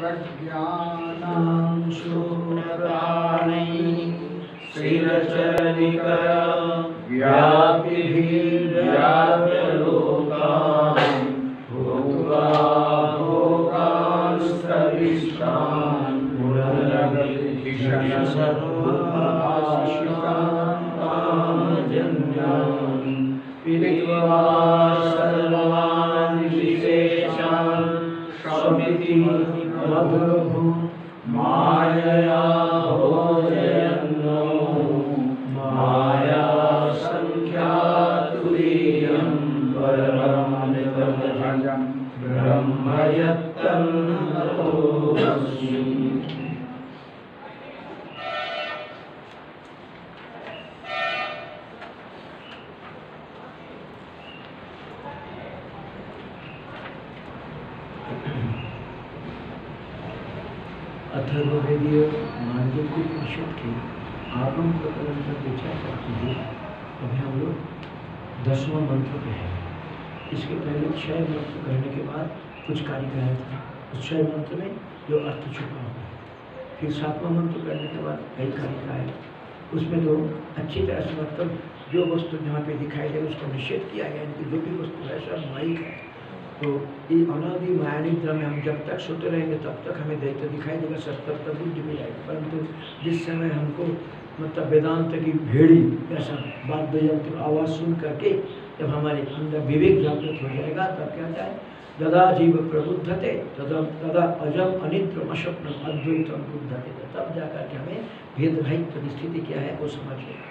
प्रज्ञानांशुप्रदानै श्रीरचरनिकर व्यापिभिर्व्याप्य लोकान् भोगा भोगांस्तविष्टान् पुनरभिषण कामजन्यान् पीत्वा मधुभु मायया छह मंत्र करने के बाद कुछ कारिकाएँ था। उस छह मंत्र में जो अर्थ छुपा हुआ है। फिर सातवां मंत्र करने के बाद कई कारिकाएँ उसमें तो अच्छी तरह से मतलब जो वस्तु जहाँ पे दिखाई दे उसको निषेध किया गया कि जो भी वस्तु है, सब माइक है। तो ये अनादि मायानिद्रा में हम जब तक सोते रहेंगे, तब तक हमें दैत्य दिखाई देगा, सब तब तक बुद्धि भी जाएगी। परंतु जिस समय हमको मतलब वेदांत की भेड़ी, ऐसा बात आवाज़ सुन करके जब हमारे अंदर विवेक जागृत हो जाएगा, तब क्या जाए ददा जीव प्रबुद्धते, तदा तदा अजम अनिद्रम अशक्नम अद्वैतम बुद्धते। तब जाकर के हमें भेद की स्थिति क्या है, वो समझ लेगा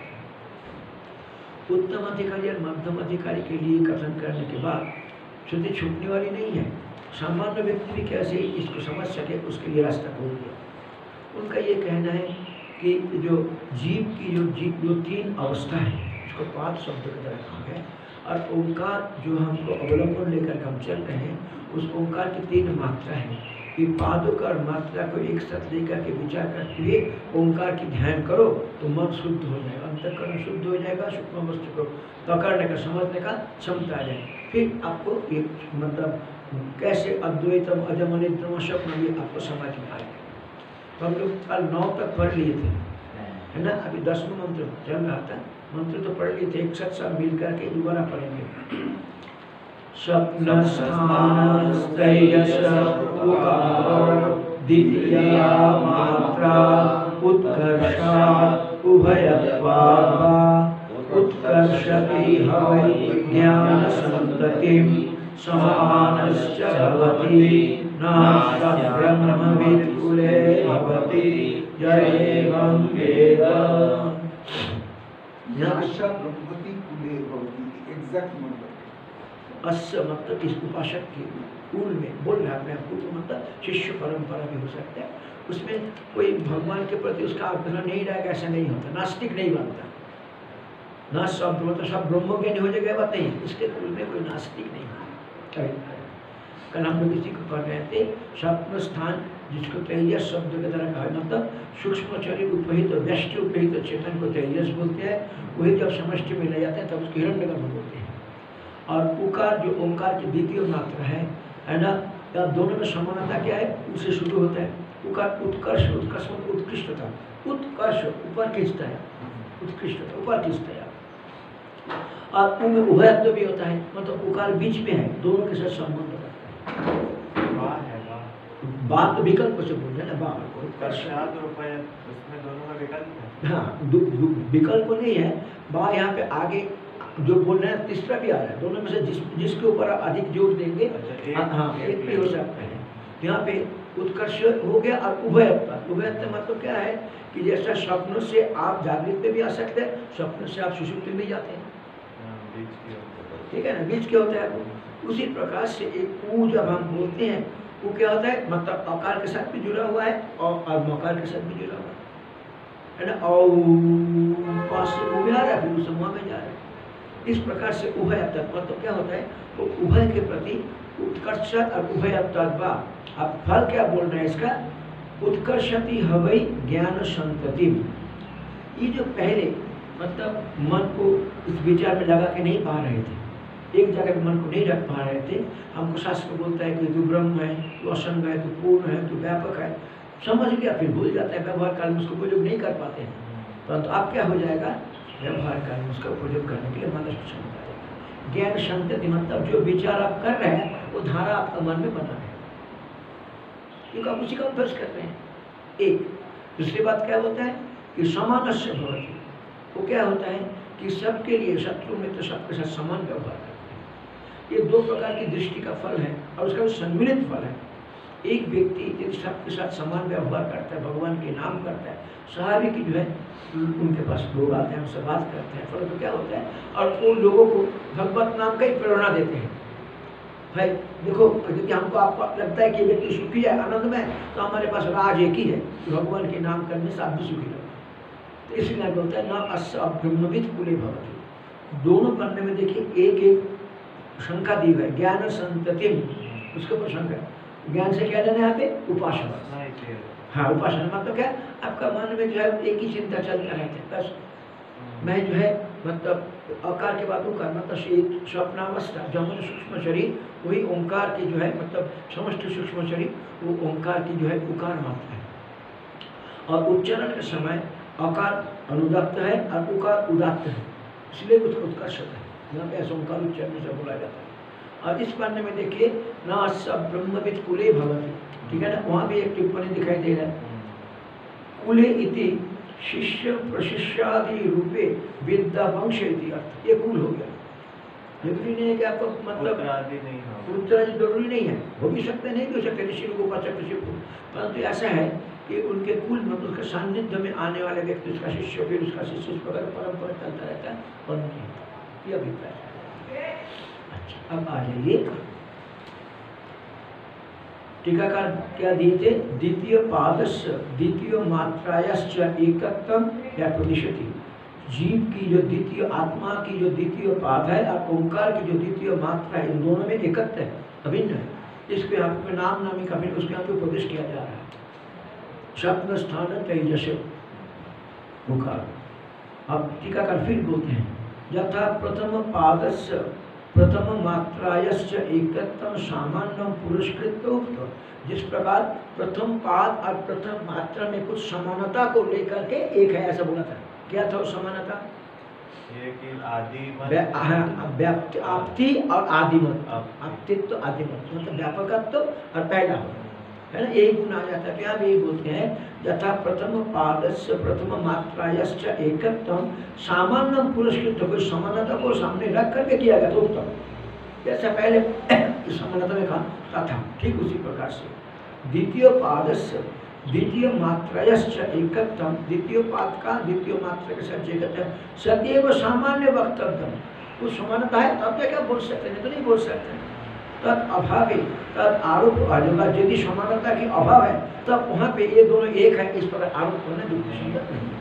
उत्तम अधिकारी और मध्यम अधिकारी के लिए कथन करने के बाद श्रुति छूटने वाली नहीं है। सामान्य व्यक्ति भी कैसे इसको समझ सके, उसके लिए रास्ता खोल दिया उनका ये कहना है कि जो जीव की जो जीव जो तीन अवस्था है, उसको पाँच शब्द की तरह कहा गया और ओंकार जो हमको अवलंबन लेकर हम चल रहे हैं उस ओंकार की तीन मात्रा है। कि पादुक और मात्रा को एक साथ लेकर के विचार करते हुए ओंकार की ध्यान करो तो मन शुद्ध हो जाएगा अंतकरण शुद्ध हो जाएगा सूक्ष्म वस्तु को पकड़ने का समझने का क्षमता आ जाए फिर आपको एक मतलब कैसे अद्वैतम अजम अनिद्रम स्वप्न भी आपको समझ में आएगा। तो हम लोग कल नौ तक पढ़ लिए थे। है ना? अभी दसवें मंत्र चल रहा था। मंत्र तो पढ़ लिए थे, एक साथ सब मिल करके दोबारा पढ़ेंगे। द्वितीया मात्रा उत्कर्षात् उभयत्वाद्वा उत्कर्षति हवै समानश्च भवति भवति एवं वेद। नाशा ब्रह्मति कुले भवति एग्जैक्ट मतलब। मतलब इस उपासक के कुल में बोल रहा है अपने आपको तो मतलब शिष्य परंपरा भी हो सकता है। उसमें कोई भगवान के प्रति उसका आग्रह नहीं रहेगा ऐसा नहीं होता। नास्तिक नहीं बनता। ना सब मतलब सब ब्रह्म ज्ञानी हो जाएगा बात नहीं इसके कुल में कोई नास्तिक नहीं है। कल हम लोग को पढ़ रहे थे। स्वप्न स्थान, जिसको तेजस शब्द के द्वारा कहा मतलब सूक्ष्म शरीर उपहित व्यष्टि उपहित चेतन को तेजस बोलते हैं, वही जब समष्टि में ले जाते हैं, तब उसको हिरण्य गर्भ बोलते हैं। और उकार जो ओंकार की द्वितीय मात्रा है है ना, या दोनों में समानता क्या है, उससे शुरू होता है। उकार उत्कर्ष उत्कर्ष मतलब उत्कृष्टता। उत्कर्ष ऊपर खींचता है। उत्कृष्टता, ऊपर खींचता है। और उनमें उभयत्व भी होता है मतलब उकार बीच में है, दोनों के साथ संबंध बात तो विकल्प से बोल रहे ना बात को उसमें दोनों में विकल्प है। हाँ विकल्प नहीं है बा यहाँ पे आगे जो बोल रहे हैं तीसरा भी आ रहा है। दोनों में से जिस जिसके ऊपर आप अधिक ज़ोर देंगे अच्छा, हाँ हाँ एक भी हो सकता है। यहाँ पे उत्कर्ष हो गया और उभयत्व उभयत्व मतलब क्या है कि जैसा स्वप्न से आप जागृत में भी आ सकते हैं स्वप्न से आप सुषुप्ति में जाते हैं। हाँ, की। ठीक है ना? बीच क्या होता है। उसी प्रकार से एक ऊ जब हम बोलते हैं, वो क्या होता है? मतलब आकार के साथ भी जुड़ा हुआ है और और मकार के साथ भी जुड़ा हुआ है। है ना? पास से आ रहा है फिर समूह में जा रहा है। इस प्रकार से उभय तत्व तो क्या होता है? वो तो उभय के प्रति उत्कर्ष और उभय तत्वा अब फल क्या बोल रहे हैं इसका? उत्कर्षति हवई ज्ञान संतति ये जो पहले मतलब मन को इस विचार में लगा के नहीं पा रहे थे। एक जगह मन को नहीं रख पा रहे थे। हमको शास्त्र बोलता है कि तू ब्रह्म है, तू असंग है, तू पूर्ण है, तू व्यापक है। समझ गया, फिर भूल जाता है, व्यवहार काल में उसको प्रयोग नहीं कर पाते हैं। परंतु अब क्या हो जाएगा? व्यवहार काल में उसका प्रयोग करने के लिए मन सक्षम हो जाएगा ज्ञान संतति मतलब जो विचार आप कर रहे हैं, वो धारा आपका मन में बना है। क्योंकि आप उसी का अभ्यास कर रहे हैं। एक, दूसरी बात क्या होता है कि समानस्य भवति वो क्या होता है कि सबके लिए शत्रु में तो सबके साथ समान व्यवहार करते हैं। ये दो प्रकार की दृष्टि का फल है और उसका सम्मिलित फल है। एक व्यक्ति यदि सबके साथ समान व्यवहार करता है, भगवान के नाम करता है स्वाभाविक ही जो है, उनके पास लोग आते हैं, उनसे बात करते हैं। फल तो क्या होता है? और उन लोगों को भगवत नाम का ही प्रेरणा देते हैं। भाई, देखो, यदि हमको आपको लगता है कि व्यक्ति सुखी है आनंद में तो हमारे पास राज एक ही है कि भगवान के नाम करने से आप भी सुखी रहो तो इसलिए बोलता है, ना अस्य ब्रह्मविद भवती। दोनों पन्ने में देखिए एक एक शंका दी हुई ज्ञान संततिम उसके ऊपर शंका है। ज्ञान से क्या लेना है यहाँ पे उपासना हाँ। उपासना मतलब क्या? आपका मन में जो है एक ही चिंता चलता रहता है बस। मैं जो है मतलब आकार के बाद उकार मतलब स्वप्नावस्था जो हमारे सूक्ष्म शरीर वही ओंकार की जो है मतलब समस्त सूक्ष्म शरीर वो ओंकार की जो है उकार मात्र है। और उच्चारण के समय अकार अनुदत्त है और उकार उदात्त है। इसलिए कुछ उत्कर्ष है। यहाँ पे ऐसा ओंकार उच्चारण से बोला जाता है। और इस पन्ने में देखिए न सब ब्रह्मविद कुले भवति। ठीक है ना? वहाँ भी एक टिप्पणी दिखाई दे रहा है। कुले इति शिष्य प्रशिष्यादि रूपे विद्या वंश अर्थ ये कुल हो गया। ज़रूरी नहीं है कि आपको मतलब पुत्र हो। ज़रूरी नहीं है। हो भी सकते नहीं भी हो सकते। ऋषि को उपासक ऋषि को। परंतु ऐसा है कि उनके कुल मतलब उसके सान्निध्य में आने वाले व्यक्ति उसका शिष्य फिर उसका शिष्य प्रकार परंपरा चलता रहता है और नहीं। ये अभिप्राय। अच्छा। अब आ जाइए। टीकाकार क्या दिए थे द्वितीय पादस्य द्वितीय मात्रायश्च एकत्वम या प्रतिशति। जीव की जो द्वितीय आत्मा की जो द्वितीय पाद है और ओंकार की जो द्वितीय मात्रा है इन दोनों में एकत्व है अभिन्न है। इसको यहाँ पे नाम नामी का अभिन्न उसके यहाँ पे उपदेश किया जा रहा है। स्वप्न स्थान तेजस ओंकार अब टीकाकार फिर बोलते हैं। यथा प्रथम पादस्य प्रथम मात्रायश्च एकत्व सामान्य पुरस्कृत उक्त। जिस प्रकार प्रथम पाद और प्रथम मात्रा में कुछ समानता को लेकर के एक है ऐसा बोला था। क्या था वो समानता? हाँ, व्याप्ति आपति और आदिमत आपति। आपतित्व आदिमत मतलब व्यापकत्व और पहला है ना? यही गुण आ जाता है भी बोलते हैं, यथा प्रथम पादस्य प्रथम मात्रायश्च एकत्व सामान्य पुरस्कृत कोई समानता को सामने रख करके किया गया तो उत्तम। जैसा पहले समानता में कहा था ठीक उसी प्रकार से। द्वितीय पादस्य, द्वितीय मात्रयश्च एकत्वम द्वितीय पाद का, द्वितीय मात्रा के साथ एकत्व है सदैव सामान्य वक्तव्य। कुछ समानता है, तब तो क्या बोल सकते हैं? तो नहीं बोल सकते तद अभाव तद आरोप होगा यदि समानता की अभाव है तब वहाँ पे ये दोनों एक है इस पर आरोप करना युक्ति संगत नहीं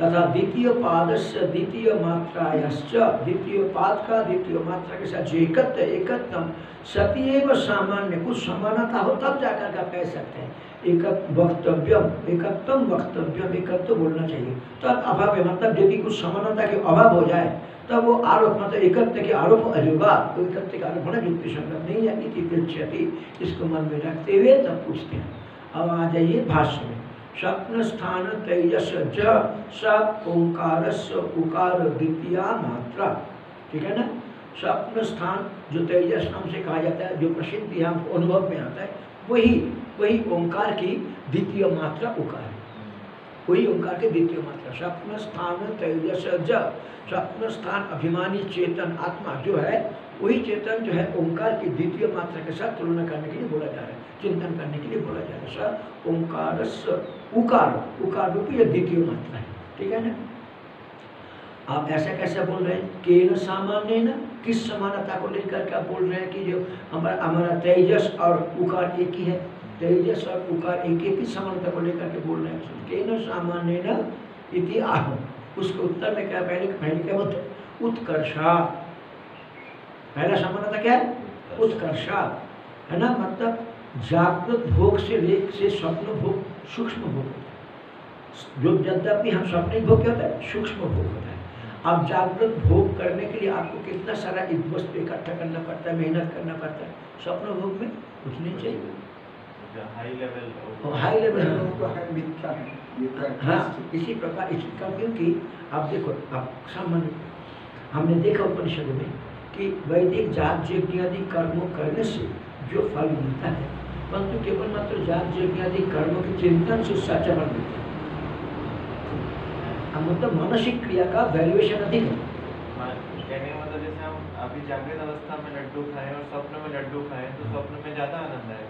तथा द्वितीय पादस्य द्वितीय मात्रायश्च द्वितीय पाद का द्वितीय मात्रा के साथ जो एकत्व एकत्वम सतीव सामान्य कुछ समानता हो तब जाकर के कह सकते हैं एक वक्तव्यम एकत्वम वक्तव्यम एकत्व बोलना चाहिए तब अभाव है मतलब यदि कुछ समानता के अभाव हो जाए तब वो आरोप मतलब एकत्र के आरोप अजुगा तो एकत्व का आरोप होना युक्ति संगत नहीं है, इति पृच्छति, इसको मन में रखते हुए तब पूछते हैं। अब आ जाइए भाष्य में। स्वप्न स्थान तेजस ज सब ओंकार उकार द्वितीय मात्रा। ठीक है ना? स्वप्न स्थान जो तेजस नाम से कहा जाता है, जो प्रसिद्ध है हमको अनुभव में आता है, वही वही ओंकार की द्वितीय मात्रा उकार है। वही ओंकार की द्वितीय मात्रा स्वप्न स्थान ज। स्वप्न स्थान अभिमानी चेतन आत्मा जो है, वही चेतन जो है, ओंकार की द्वितीय मात्रा के साथ तुलना करने के लिए बोला जा रहा है। चिंतन करने के लिए बोला जा रहा है। ओंकार उकार। उकार रूपी यह द्वितीय मात्रा है। ठीक है ना? आप ऐसा कैसे बोल रहे हैं? केन सामान्य न किस समानता को लेकर के आप बोल रहे हैं कि जो हमारा हमारा तेजस और उकार एक ही है? तेजस और उकार एक एक ही समानता को लेकर के बोल रहे हैं। केन सामान्य न इति आह। उसके उत्तर में क्या पहले पहले क्या बोलते उत्कर्षा। पहला समानता क्या है? उत्कर्षा। है ना? मतलब जागृत भोग से ले से स्वप्न भोग सूक्ष्म भोग जो यद्यपि हम स्वप्निक भोग क्या होता है सूक्ष्म भोग होता है। अब जागृत भोग करने के लिए आपको कितना सारा इन वस्तु इकट्ठा करना पड़ता है मेहनत करना पड़ता है। स्वप्न भोग में कुछ नहीं चाहिए। हाई लेवल और हाई लेवल तो है है तो हाँ इसी प्रकार इसका क्योंकि आप देखो आप सामान्य हमने देखा उपनिषद में कि वैदिक जात यज्ञ आदि कर्मों करने से जो फल मिलता है परंतु केवल मात्र जात यज्ञ आदि कर्मों के चिंतन से उससे अच्छा फल मिलता है। मतलब मानसिक क्रिया का वैल्यूएशन अधिक है। कहने मतलब जैसे हम अभी जागृत अवस्था में लड्डू खाएँ और स्वप्न में लड्डू खाएँ तो स्वप्न में ज़्यादा आनंद आएगा। है?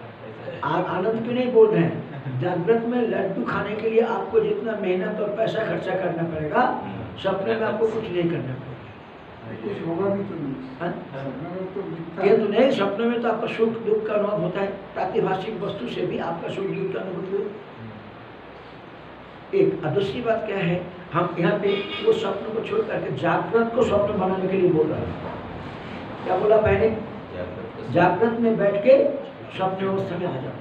आप आनंद क्यों नहीं बोल रहे हैं? जागृत में लड्डू खाने के लिए आपको जितना मेहनत और पैसा खर्चा करना पड़ेगा सपने में आपको कुछ नहीं करना पड़ेगा। कुछ होगा भी तो नहीं। हाँ? सपने में तो नहीं? सपने में तो आपका सुख दुख का अनुभव होता है। प्रातिभाषिक वस्तु से भी आपका सुख दुख का अनुभूति हो। एक और दूसरी बात क्या है? हम यहाँ पे वो स्वप्न को छोड़ करके जागृत को स्वप्न बनाने के लिए बोल रहे हैं। क्या बोला पहले जागृत में बैठ के स्वप्न अवस्था में आ जाओ।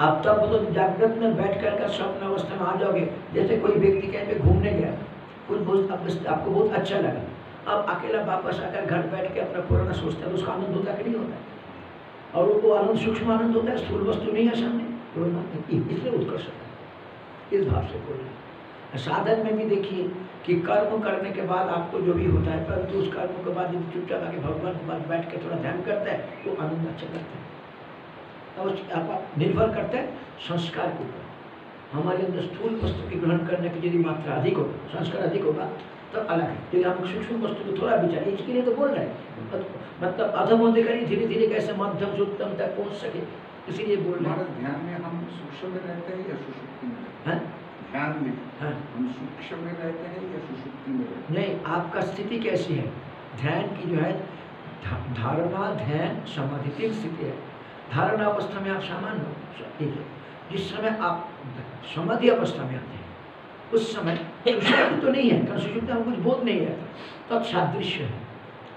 आप तब तो जागृत में बैठ कर का स्वप्न अवस्था में आ जाओगे। जैसे कोई व्यक्ति कहीं पे घूमने गया कुछ बहुत आपको बहुत अच्छा लगा। अब अकेला वापस आकर घर बैठ के अपना पुराना सोचता है उसका आनंद होता कि नहीं होता है? और वो आनंद सूक्ष्म आनंद होता है स्थूल वस्तु नहीं है सामने। इसलिए उत्कर्ष है। इस भाव से बोल रहे हैं साधन में भी देखिए कि कर्म करने के बाद आपको जो भी होता है परंतु उस कर्म के बाद यदि चुपचाप आके भगवान के पास बैठ के थोड़ा ध्यान करता है तो आनंद अच्छा लगता है। और आप निर्भर करता है संस्कार के ऊपर। हमारे अंदर स्थूल वस्तु की ग्रहण करने की यदि मात्रा अधिक होगा संस्कार अधिक होगा तो अलग है। यदि हम सूक्ष्म वस्तु को थोड़ा विचार इसके लिए तो बोल रहे हैं मतलब अधमोधिकारी धीरे धीरे कैसे मध्यम से उत्तम तक पहुँच सके इसीलिए बोल रहे हैं। ध्यान में हम सूक्ष्म में रहते हैं या सुषुप्ति में हैं? हैं ध्यान में। हाँ। हम सूक्ष्म में रहते हैं या सुषुप्ति में रहते नहीं आपका स्थिति कैसी है? ध्यान की जो है धारणा ध्यान समाधि तीन स्थिति है। धारणा अवस्था में आप सामान्य हो ठीक है जिस समय आप समाधि अवस्था में आते हैं उस समय सुषुप्ति तो नहीं है कारण सुषुप्ति में कुछ बोध नहीं रहता तब सादृश्य है।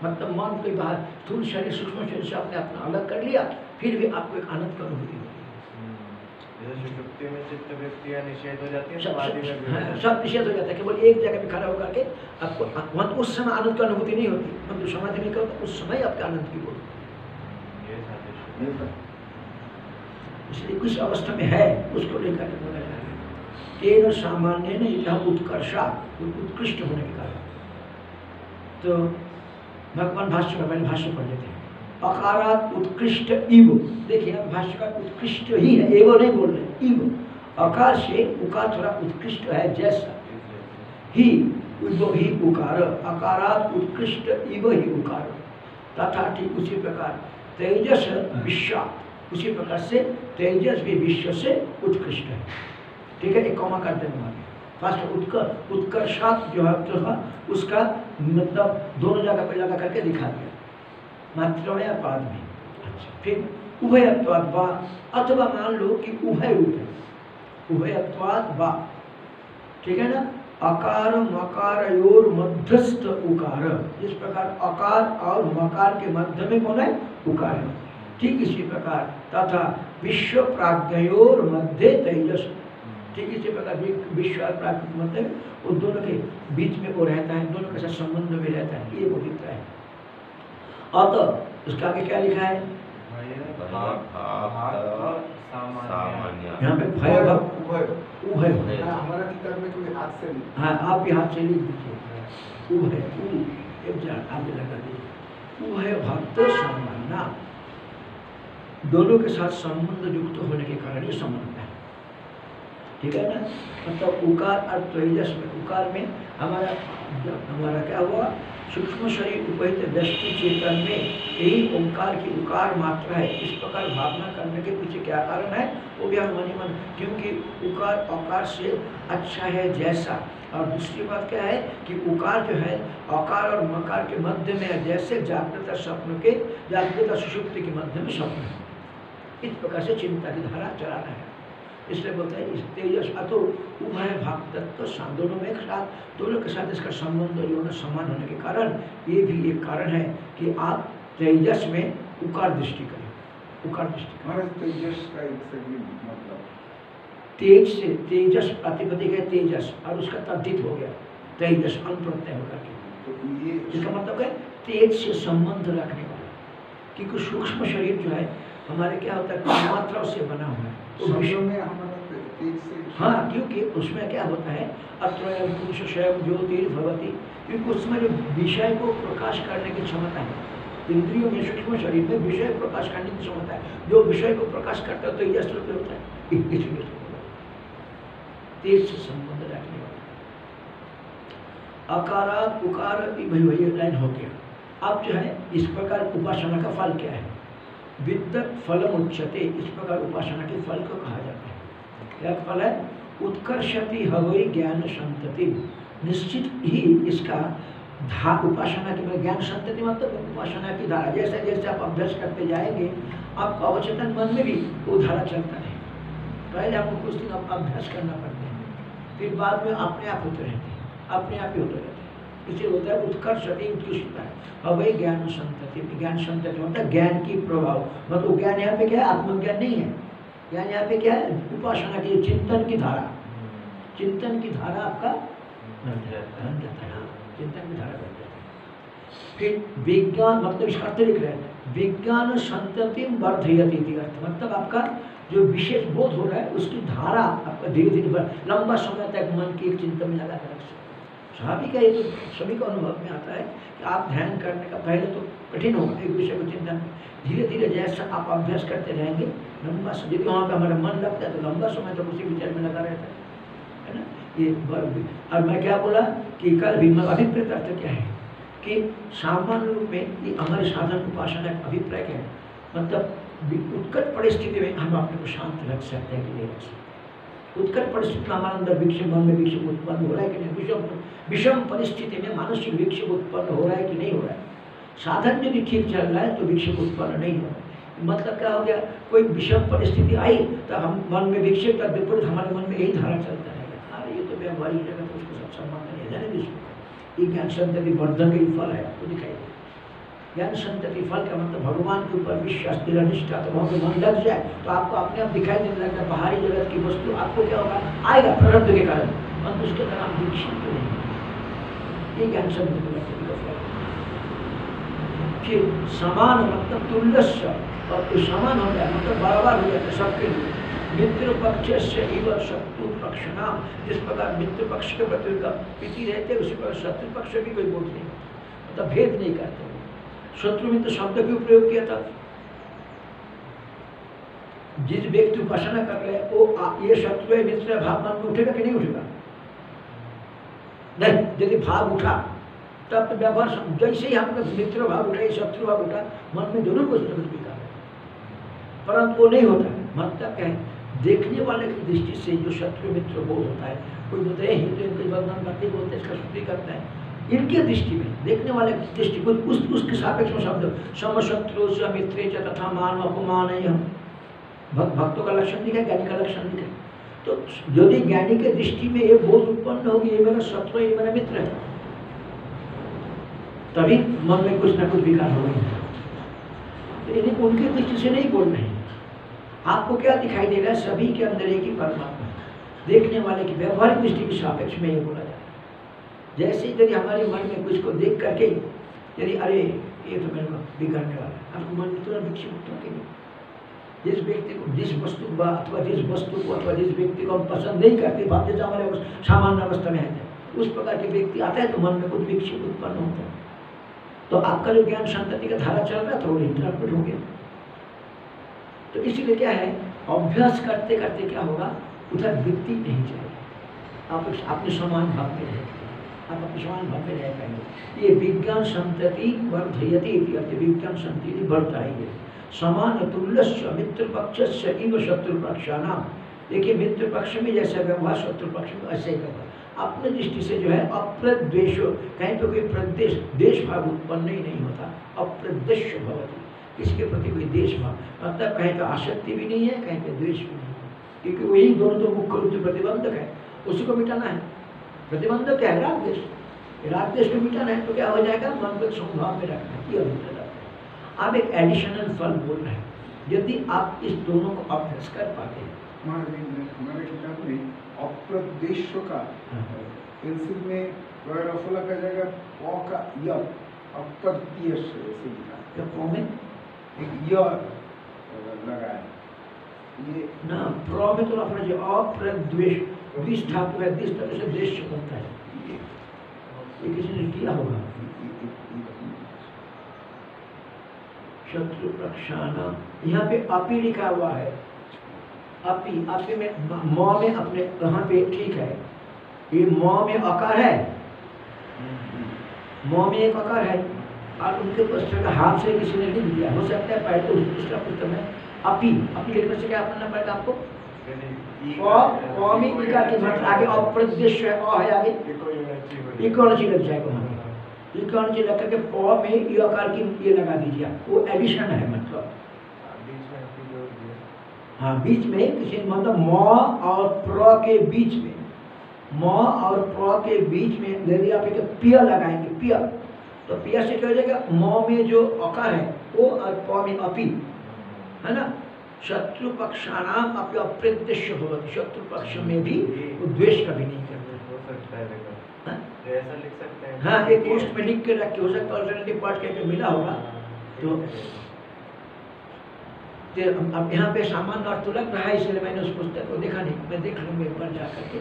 मतलब मन के बाहर स्थूल शरीर सूक्ष्म शरीर से आपने अपना अलग कर लिया फिर भी आपको एक आनंद का अनुभूति होती है। जैसे में चित्त वृत्ति निषेध हो जाती है सब समाधि में सब भी हो निषेध हो जाता है। केवल एक जगह पे खड़ा होकर के आपको वहाँ तो उस समय आनंद की अनुभूति नहीं होती। परंतु समाधि में उस समय आपके आनंद की तो इसलिए किस अवस्था में है उसको लेकर के बोला जा रहा है। तेन सामान्य ने यह उत्कर्षा उत्कृष्ट होने के कारण। तो भगवान भाष्य का पहले भाष्य पढ़ लेते हैं। अकारात उत्कृष्ट इव। देखिए, अब भाष्य का उत्कृष्ट ही है एवं नहीं बोल रहे, इव। अकार से उकार थोड़ा उत्कृष्ट है, जैसा। ही उद्भव ही उकार। अकारात उत्कृष्ट, इव ही उकार। तथा ठीक उसी प्रकार तेजस विश्व। उसी प्रकार से तेजस भी विश्व से उत्कृष्ट है। ठीक है, एक कौमा कर देने वाले फ़र्स्ट उत्कर उत्कर्षात जो है, जो उसका मतलब दोनों जगह पे लगा करके दिखा दिया। मात्रा या पाद में अच्छा। फिर उभयत्वाद वा अथवा मान लो कि उभय रूप है उभयत्वाद वा। ठीक है ना? अकार मकार योर मध्यस्थ उकार जिस प्रकार अकार और मकार के मध्य में कौन है? उकार है। ठीक इसी प्रकार तथा विश्व प्राज्ञयोर मध्य तेजस। ठीक इसी प्रकार विश्व और मध्य में। दोनों के बीच में वो रहता है दोनों के साथ संबंध में रहता है। ये वो दिखता है। अतः उसका आगे क्या लिखा है? यहाँ पे भय उभय। हाँ, हमारा किताब में हाथ से हाँ आप भी हाथ से लिख दीजिए उभय एक आगे लगा दीजिए। उभय भक्त सामान्य। दोनों के साथ संबंध युक्त होने के कारण ये संबंध। है ठीक है ना? मतलब उकार और तेजस में, उकार में हमारा हमारा क्या हुआ? सूक्ष्म शरीर उपहित व्यक्ति चेतन में यही ओंकार की उकार मात्रा है। इस प्रकार भावना करने के पीछे क्या कारण है? वो भी हम मन मन, क्योंकि उकार औकार से अच्छा है जैसा। और दूसरी बात क्या है कि उकार जो है, औकार और मकार के मध्य में है, जैसे जागृत स्वप्न के, जागृत सुषुप्ति के मध्य में स्वप्न है। इस प्रकार से चिंता की धारा चलाना है। इसलिए बोलते हैं इस तेजस अतो उभय भाग तत्व सा- दोनों में एक साथ दोनों के साथ इसका संबंध और यौन समान होने के कारण ये भी एक कारण है कि आप तेजस में उकार दृष्टि करें। उकार दृष्टि करें। तेजस का एक मतलब। तेज से तेजस प्रातिपदिक है तेजस और उसका तद्धित हो गया तेजस अन प्रत्यय होकर के। तो ये इसका मतलब है तेज से संबंध रखने वाला क्योंकि सूक्ष्म शरीर जो है हमारे क्या होता है मात्रा से बना हुआ है। हाँ क्योंकि उसमें क्या होता है अत्र पुरुष शैव ज्योतिर्भवती क्योंकि उसमें जो विषय को प्रकाश करने की क्षमता है इंद्रियों में सूक्ष्म शरीर में विषय प्रकाश करने की क्षमता है। जो विषय को प्रकाश करता है तो यह स्वरूप होता है। इसलिए तेज से संबंध रखने वाला अकारात उकार भाई लाइन हो गया अब जो है इस प्रकार उपासना का फल क्या है? विद्वत फलम उच्चते इस प्रकार उपासना के फल को कहा जाता है। क्या फल है? उत्कर्षति हवई ज्ञान संतति। निश्चित ही इसका धा, उपासना की ज्ञान संतति मतलब उपासना की धारा। जैसे जैसे आप अभ्यास करते जाएँगे, आपको अवचेतन मन में भी वो धारा चलता है। पहले आपको कुछ दिन आप अभ्यास करना पड़ता है। फिर बाद में अपने आप होते रहते हैं। अपने आप ही होते रहते इसे होता है उत्कर्ष अति उत्कृष्टता अवय ज्ञान संतति। ज्ञान संतति मतलब ज्ञान की प्रभाव। मतलब ज्ञान यहाँ पे क्या है? आत्मज्ञान नहीं है। ज्ञान यहाँ पे क्या है? उपासना की चिंतन की धारा। चिंतन की धारा आपका है हाँ, चिंतन की धारा है। फिर विज्ञान मतलब इसका अर्थ लिख रहे हैं। विज्ञान संतति वर्धयति अर्थ। मतलब आपका जो विशेष बोध हो रहा है उसकी धारा आपका धीरे धीरे लंबा समय तक मन की एक चिंतन में लगा कर रख स्वाभाविक है ये सभी को अनुभव में आता है कि आप ध्यान करने का, पहले तो कठिन होगा एक विषय को चिंतन धीरे धीरे जैसा आप अभ्यास करते रहेंगे, लंबा यदि वहाँ पर हमारा मन लगता है तो लंबा समय तक उसी विचार में लगा रहता है। है ना? ये और मैं क्या बोला कि कल भी अभिप्रेत अर्थ क्या है? कि सामान्य रूप में ये हमारे साधन उपासना का अभिप्राय क्या है? मतलब उत्कट परिस्थिति में हम अपने को शांत रख सकते हैं कि नहीं रख सकते। उत्कट परिस्थिति में हमारे अंदर विक्षेप, मन में विक्षेप उत्पन्न हो रहा है कि नहीं? विषम विषम परिस्थिति में मानसिक विक्षेप उत्पन्न हो रहा है कि नहीं हो रहा है? साधन यदि ठीक चल रहा है तो विक्षेप उत्पन्न नहीं हो रहा है। मतलब क्या हो गया? कोई विषम परिस्थिति आई तो हम मन में विक्षेप का विपरीत हमारे मन में यही धारा चलता रहेगा। अरे, ये तो व्यवहारिक जगत उसको सब सम्मान नहीं जाने विश्व ये ज्ञान संतति वर्धन का ही फल है, आपको दिखाई ज्ञान संतति फल का मतलब भगवान के ऊपर विश्वास दृढ़ निष्ठा तो वहाँ पे मन लग जाए तो आपको अपने आप दिखाई देने लगता है, बाहरी जगत की वस्तु आपको क्या होगा? आएगा प्रारब्ध के कारण। परंतु उसके आप दीक्षित तो नहीं ये ज्ञान संतति वर्धन का फिर समान मतलब तुल्य और ये समान हो गया मतलब बराबर हो जाता सबके लिए। मित्र पक्ष से इव शत्रु पक्ष नाम जिस प्रकार मित्र पक्ष के प्रति उनका प्रीति रहते हैं, उसी प्रकार शत्रु पक्ष भी कोई बोझ नहीं मतलब भेद नहीं करते। शत्रु मित्र शब्द भी प्रयोग किया था। जिस व्यक्ति उपासना कर रहे वो ये शत्रु है, मित्र है, भाव मन में उठेगा कि नहीं उठेगा? नहीं, यदि भाव उठा, तब तो व्यवहार जैसे ही आपका मित्र भाव उठा शत्रु भाव उठा, मन में ज़रूर कुछ न कुछ विकार परंतु वो नहीं होता मतलब क्या है देखने वाले की दृष्टि से जो शत्रु मित्र बोध होता है कोई बोलते हैं हिंदू इनके बदनाम करते बोलते हैं इसका स्तुति करता है इनके दृष्टि में, देखने वाले की दृष्टि कुछ उस, उसके सापेक्ष में शब्द सम शत्रु स मित्रे च तथा मान अपमान भक्त, भक्तों का लक्षण दिखा, ज्ञानी का लक्षण दिखा। तो यदि ज्ञानी के दृष्टि में ये बोध उत्पन्न होगी, ये मेरा शत्रु, ये मेरा मित्र है, तभी मन में कुछ ना कुछ विकार हो गई तो इन्हें उनकी दृष्टि से नहीं बोल रहे आपको क्या दिखाई दे रहा है? सभी के अंदर एक ही परमात्मा देखने वाले की व्यवहारिक दृष्टि के सापेक्ष में ये बोला जैसे यदि हमारे मन में कुछ को देख करके यदि अरे, ये तो मेरे को बिगड़ने वाला है। आपको मन में तुरंत विक्षिप्त नहीं। जिस व्यक्ति को, जिस वस्तु को, अथवा जिस वस्तु को, अथवा जिस व्यक्ति को हम पसंद नहीं करते भाव जैसे हमारे सामान्य अवस्था में है उस प्रकार के व्यक्ति आता है तो मन में कुछ विक्षेप उत्पन्न होता है। तो आपका जो ज्ञान संतति का धारा चल रहा था वो इंटरप्रेट हो गया। तो इसीलिए क्या है, अभ्यास करते करते क्या होगा, उधर वृत्ति नहीं जाएगी। आप अपने समान भाव में रहेंगे समान भाव में रह पाएँगे। ये विज्ञान संतति वर्धयति विज्ञान संतति बढ़ता ही है। समान तुल्य मित्र पक्ष से इव शत्रु पक्षानाम देखिए मित्र पक्ष में जैसा व्यवहार शत्रु पक्ष में ऐसे ही व्यवहार अपने दृष्टि से जो है, अप्रद्वेश, कहीं पे कोई प्रदेश देश भाव उत्पन्न ही नहीं होता। अप्रदेश भवती। किसके प्रति कोई देश भाव मतलब कहीं पे आसक्ति भी नहीं है, कहीं पे द्वेष भी नहीं है। क्योंकि वही दोनों तो मुख्य रूप से प्रतिबंधक है। उसी को मिटाना है। प्रतिबंधक क्या है? राग देश। राग देश को मिटाना है तो क्या हो जाएगा? मन को स्वभाव में रखना ये है। आप एक एडिशनल फल बोल रहे हैं। यदि आप इस दोनों को अभ्यास कर पाते हैं। हमारे किताब में अप्रदेश का हाँ। पेंसिल में वगैरह रफला का जाएगा प का य अप्रदेश ऐसे लिखा है। क्या कौन में? एक य लगा है ये ना प्र में तो अपना जो अप्रद्वेश। द्विष धातु है द्विष धातु से द्वेष बनता है। ये किसी ने किया होगा? शत्रु प्रक्षाना। यहाँ पे अपी लिखा हुआ है। अपी अपी में म, में अपने यहाँ पे ठीक है। ये म में अकार है। म में एक अकार है। और उनके पुस्तक हाथ से किसी ने लिख दिया, हो सकता है पहले तो दूसरा पुस्तक में अपी अपी लिखने से क्या अपना पड़ेगा आपको? क क में इकार के मतलब आगे। आगे में ये लगा दीजिए वो एडिशन है मतलब। हाँ बीच में किसी मतलब म और प्र के बीच में। म और प्र के बीच में यदि आप एक पिय लगाएँगे, पिय। तो पिय से क्या हो जाएगा? म में जो अकार है, वो और प में अपी। है ना? शत्रु पक्षाणाम अपने अप्रत्यक्ष भवति। शत्रु पक्ष में भी वो द्वेष कभी नहीं करते है? हाँ? तो ऐसा लिख सकते हैं। हाँ एक पोस्ट में लिख के रख के हो सकता है ऑल्टरनेटिव पार्ट पे मिला होगा। तो तो अब यहाँ पे सामान्य अर्थ तो लग रहा है इसलिए मैंने उस पुस्तक को देखा नहीं। मैं देख लूँगा एक बार जा करके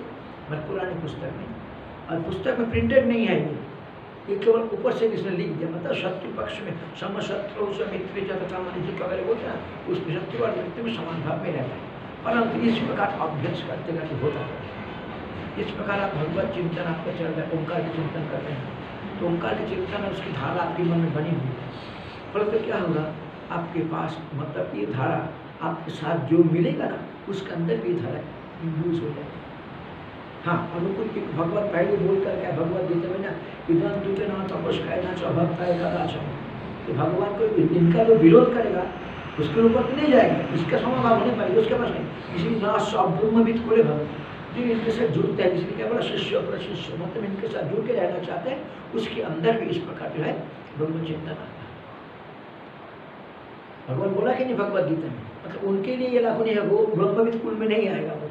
मैं पुरानी पुस्तक में। और पुस्तक में प्रिंटेड नहीं है ये। ये केवल ऊपर से किसने लिख दिया मतलब शत्रु पक्ष में सम शत्रु मित्र तथा मनुष्य वगैरह होता है, उसमें शत्रु और मित्र में समान भाव में रहता है। परंतु इस प्रकार अभ्यास करते करते होता है। इस प्रकार आप भगवत चिंतन, आपका चल रहा है ओंकार के चिंतन कर रहे हैं। तो ओंकार के चिंतन और उसकी धारा आपके मन में बनी हुई है। परंतु क्या होगा? आपके पास मतलब ये धारा आपके साथ जो मिलेगा ना, उसके अंदर भी धारा यूज़ हो जाएगी। हाँ अनुकूल की भगवत पहले बोल कर क्या भगवत गीता में ना इधर दूसरे ना तपस ना स्वभक्त है कदाचन तो भगवान को इनका जो विरोध करेगा, उसके ऊपर नहीं जाएगा, इसका समाभाव होने पाएगा, उसके पास नहीं। इसलिए ना सब ब्रह्मविद खुले भगवान। जो इनके साथ जुड़ते हैं इसलिए क्या बोला, शिष्य, प्रशिष्य मतलब इनके साथ जुड़ के रहना चाहते हैं, उसके अंदर भी इस प्रकार जो है ब्रह्म चिंतन आता भगवान बोला कि नहीं भगवत गीता में? मतलब उनके लिए ये लागू नहीं है, वो ब्रह्मविद कुल में नहीं आएगा वो।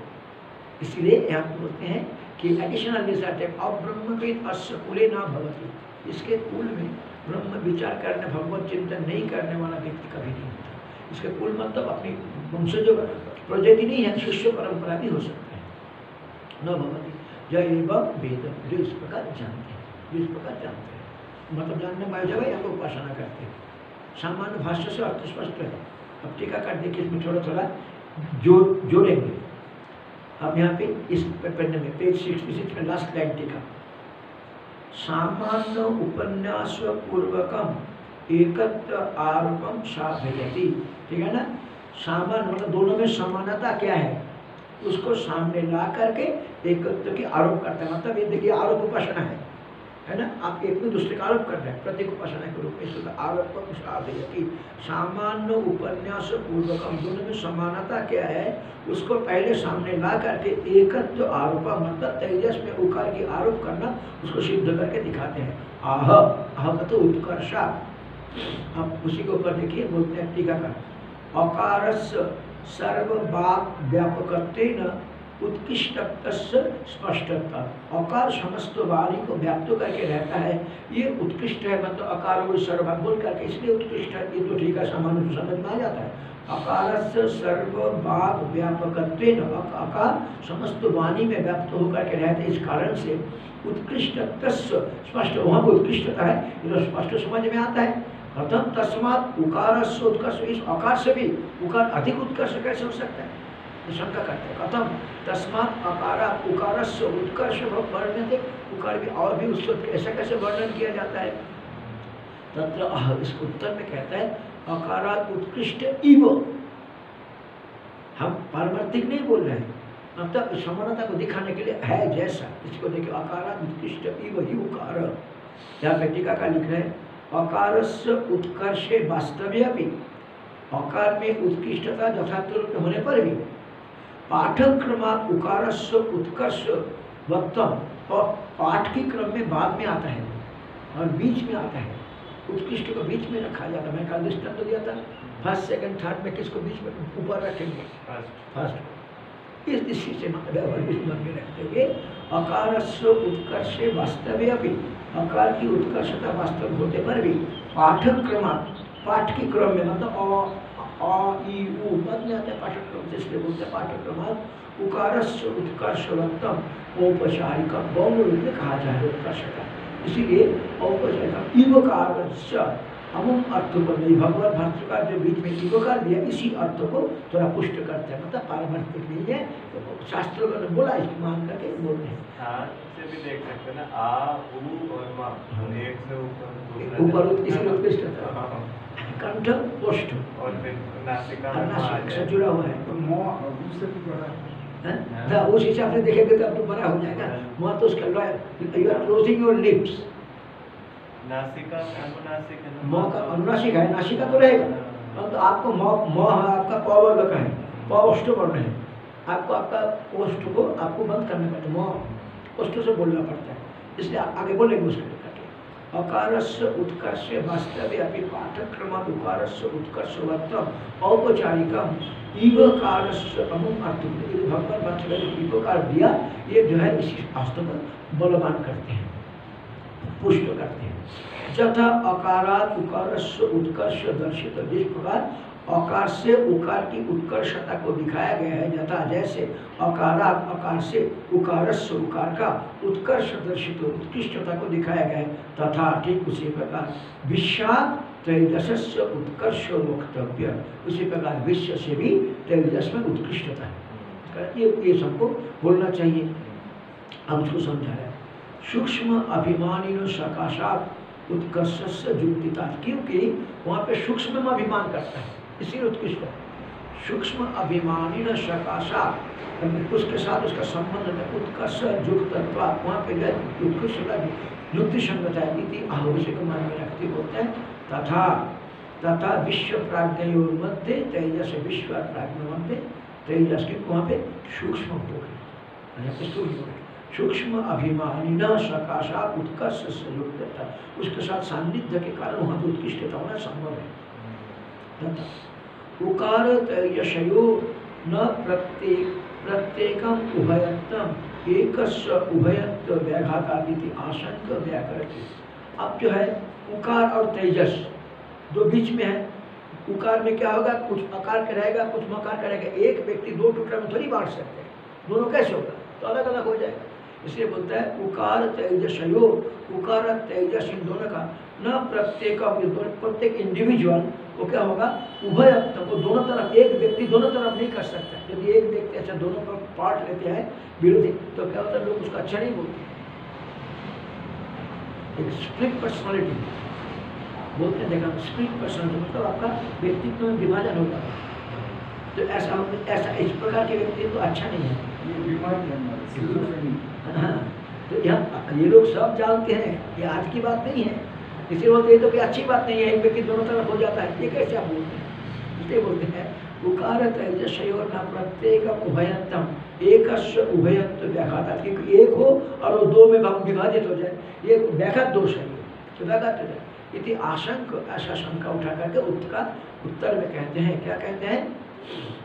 इसलिए यहाँ बोलते हैं कि एडिशनल डिसर्टेक अब ब्रह्मविद अश्य कुले ना भवती। इसके कुल में ब्रह्म विचार करने, भगवत चिंतन नहीं करने वाला व्यक्ति कभी नहीं होता। इसके कुल मतलब अपनी वंशज प्रजाति नहीं है, शिष्य परंपरा भी हो सकता है। न भवती। जय एवं वेद, जो इस प्रकार जानते हैं, जो इस प्रकार जानते हैं। मतलब जानने वाले जगह यहाँ उपासना करते हैं। सामान्य भाष्य से अर्थ स्पष्ट है। अब टीका कर देखिए इसमें थोड़ा थोड़ा जोड़ जोड़ेंगे अब यहाँ पे इस पन्ने में, पेज सिक्सटी सिक्स में लास्ट लाइन टीका। सामान्य उपन्यास पूर्वकम एकत्र आरोपम साधयती। ठीक है ना? सामान्य मतलब दोनों में समानता क्या है? उसको सामने ला करके एकत्र के आरोप करता है। मतलब ये देखिए आरोप उपासना है। है ना? आप एक में दूसरे का आरोप कर रहे हैं। प्रत्येक उपासना के रूप में आरोप साधयति सामान्य उपन्यास पूर्वकम दोनों में समानता क्या है, उसको पहले सामने ला करके एकत्व आरोप मतलब तेजस में उकार की आरोप करना, उसको सिद्ध करके दिखाते हैं। आह आह का तो उत्कर्षा अब उसी के ऊपर देखिए, बोलते हैं टीका का अकारस्य सर्ववाक व्यापकत्वेन उत्कृष्ट स्पष्टता अकार समस्त वाणी को व्याप्त करके रहता है। ये उत्कृष्ट है मतलब अकार को सर्व बोल करके इसलिए उत्कृष्ट है, ये तो ठीक है, सामान्य समझ में आ जाता है। अकार से सर्व वाक व्यापकत्वेन अकार समस्त वाणी में व्याप्त होकर के रहते इस कारण से उत्कृष्ट स्पष्ट वहाँ पर उत्कृष्टता है, ये तो स्पष्ट समझ में आता है। प्रथम तस्मात उकार से उत्कर्ष इस अकार से भी उकार अधिक उत्कर्ष कैसे हो सकता है? शंका करते कथम तस्मात अकारा उकार से उत्कर्ष वर्णन थे उकार भी और भी उसको ऐसा कैसे वर्णन किया जाता है? तत्र इस उत्तर में कहता है अकारात उत्कृष्ट, इव। हम पारमार्थिक नहीं बोल रहे हैं। मतलब समानता को दिखाने के लिए है जैसा। इसको देखिए अकारात उत्कृष्ट, इव, ही उकार। यहाँ पे टीका का लिख रहे हैं अकार से उत्कर्षे वास्तव्य भी अकार में उत्कृष्टता यथार्थ रूप में होने पर भी पाठक्रमा उकार से उत्कर्ष वक्तम और पाठ के क्रम में बाद में आता है और बीच में आता है। उत्कृष्ट को बीच में रखा जाता मैं कल दृष्टांत तो दिया था। फ़र्स्ट सेकंड थर्ड में किसको बीच में ऊपर रखेंगे? फ़र्स्ट इस दृष्टि से मन में रखते हुए अकार उत्कर्ष वास्तव्य भी अकार की उत्कर्षता वास्तव होते पर भी पाठक्रम पाठ के क्रम में मतलब ई उ पाठ्यक्रम से इसलिए बोलते पाठ्यक्रम उकारस्य उत्कर्षवत्तम औपचारिक गौण रूप में कहा जाए उत्कर्षता इसीलिए औपचारिक इवकारस्य अर्थ पर नहीं भाष्यकार जो बीच में इवकार दिया इसी अर्थ को थोड़ा पुष्ट करते हैं। मतलब पारमार्थिक नहीं है तो शास्त्रों ने बोला इसको मान करके बोल रहे हैं। हाँ से भी देख सकते हैं ना आ उ और मा एक से ऊपर ऊपर जगह- इसलिए हाँ, पोष्ट और नासिका से जुड़ा हुआ है। तो मोह अभी से भी बड़ा है। तो उस हिसाब से देखेंगे तो अब तो बड़ा हो जाएगा। तो उसका you are closing your lips नासिका अनुनासिक है का अनुनासिक है। नासिका तो रहेगा। परंतु आपको आपका पौवर्ग है पौष्ट वर्ण है। आपको आपका पोस्ट को आपको बंद करना पड़ता है। पोस्ट से बोलना पड़ता है। इसलिए आगे बोलेंगे उसके। अकारस्य उत्कर्ष वास्तव्य अपि पाठक्रम उकारस्य उत्कर्षवत्तम औपचारिकम ईवकारस्य अमुम अर्थ भगवान भाषा में ईवकार दिया, ये जो है इसी वास्तव में बलवान करते हैं, पुष्ट करते हैं। जथा अकारात उकारस्य उत्कर्ष दर्शित जिस प्रकार अकार से उकार की उत्कर्षता को दिखाया गया है। यथा जैसे अकारात अकार से उकारस्य उकार का उत्कर्ष दर्शित उत्कृष्टता को दिखाया गया है, तथा ठीक उसी प्रकार विषाद तेजस्य उत्कर्ष वक्तव्य। उसी प्रकार विश्व से भी तेजस में उत्कृष्टता है। ये ये सबको बोलना चाहिए। हम उसको समझा रहे हैं। सूक्ष्म अभिमानी सकाशात उत्कर्ष से युक्तिता क्योंकि वहाँ पे सूक्ष्म में अभिमान करता है। इसीलिए उत्कृष्ट है सूक्ष्म अभिमानी न सकाशात उसके साथ उसका संबंध है उत्कर्ष युक्त वहाँ पे जो है उत्कृष्टता युक्ति संगत है नीति आवश्यक मन में रखते होते हैं। तथा तथा विश्व प्राज्ञयोर मध्य, तेजस विश्व प्राज्ञ मध्य, तेजस के वहाँ पे सूक्ष्म हो। गए गए सूक्ष्म अभिमानी न सकाशा उत्कर्ष से युक्तता उसके साथ सान्निध्य के कारण वहाँ पर उत्कृष्टता होना संभव है। तथा उकार यशयो न प्रत्येक प्रत्येकम उभयत्तम एकस्य उभयत्व व्याघातादिति आशंक व्याकरति। अब जो है, उकार और तेजस दो बीच में है। उकार में क्या होगा? कुछ अकार का रहेगा, कुछ मकार का रहेगा। एक व्यक्ति दो टुकड़े में थोड़ी बांट सकते हैं। दोनों कैसे होगा? तो अलग अलग हो जाएगा। इसलिए बोलता है, उकार तेजसयो, उकार तेजस इन दोनों का न प्रत्येक प्रत्येक इंडिविजुअल वो क्या होगा? उभय वो दोनों तरफ़ एक व्यक्ति दोनों तरफ़ नहीं कर सकता। यदि एक व्यक्ति अच्छा दोनों पर पार्ट लेते हैं विरोधी तो क्या होता है? लोग उसका अच्छा नहीं बोलते। एक स्प्लिट पर्सनालिटी बोलते हैं देखा स्प्लिट पर्सनालिटी मतलब आपका व्यक्तित्व में विभाजन होगा तो ऐसा ऐसा इस प्रकार के व्यक्ति तो अच्छा नहीं है। है। हाँ, तो यहाँ ये लोग सब जानते हैं ये आज की बात नहीं है। इसलिए बोलते हैं तो कि अच्छी बात नहीं है एक व्यक्ति दोनों तरफ़ हो जाता है। ये कैसे आप बोलते हैं? इसलिए बोलते हैं उकारत तेजस्योर न प्रत्येक उभयत्तम एक उभयत्व व्याघात क्योंकि एक हो और दो में भाग विभाजित हो जाए। ये व्याघात दोष है। तो व्याघात हो जाए? इति आशंक, ऐसा शंका उठा करके उसका उत्तर में कहते हैं। क्या कहते हैं?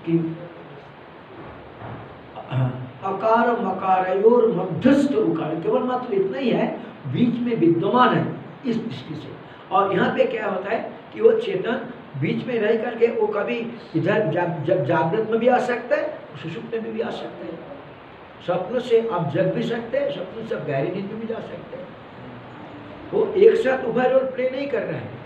कि अकार मकारयोर मध्यस्थ उकार। केवल मात्र इतना ही है, बीच में विद्यमान है। इस दृष्टि से। और यहाँ पे क्या होता है कि वो चेतन बीच में रह करके वो कभी इधर जाग, जब जागृत में भी आ सकता है सुषुप्त में भी आ सकता है। स्वप्न से आप जग भी सकते हैं स्वप्न से आप गहरी नींद में भी जा सकते हैं। वो एक साथ उभय रोल प्ले नहीं कर रहे हैं।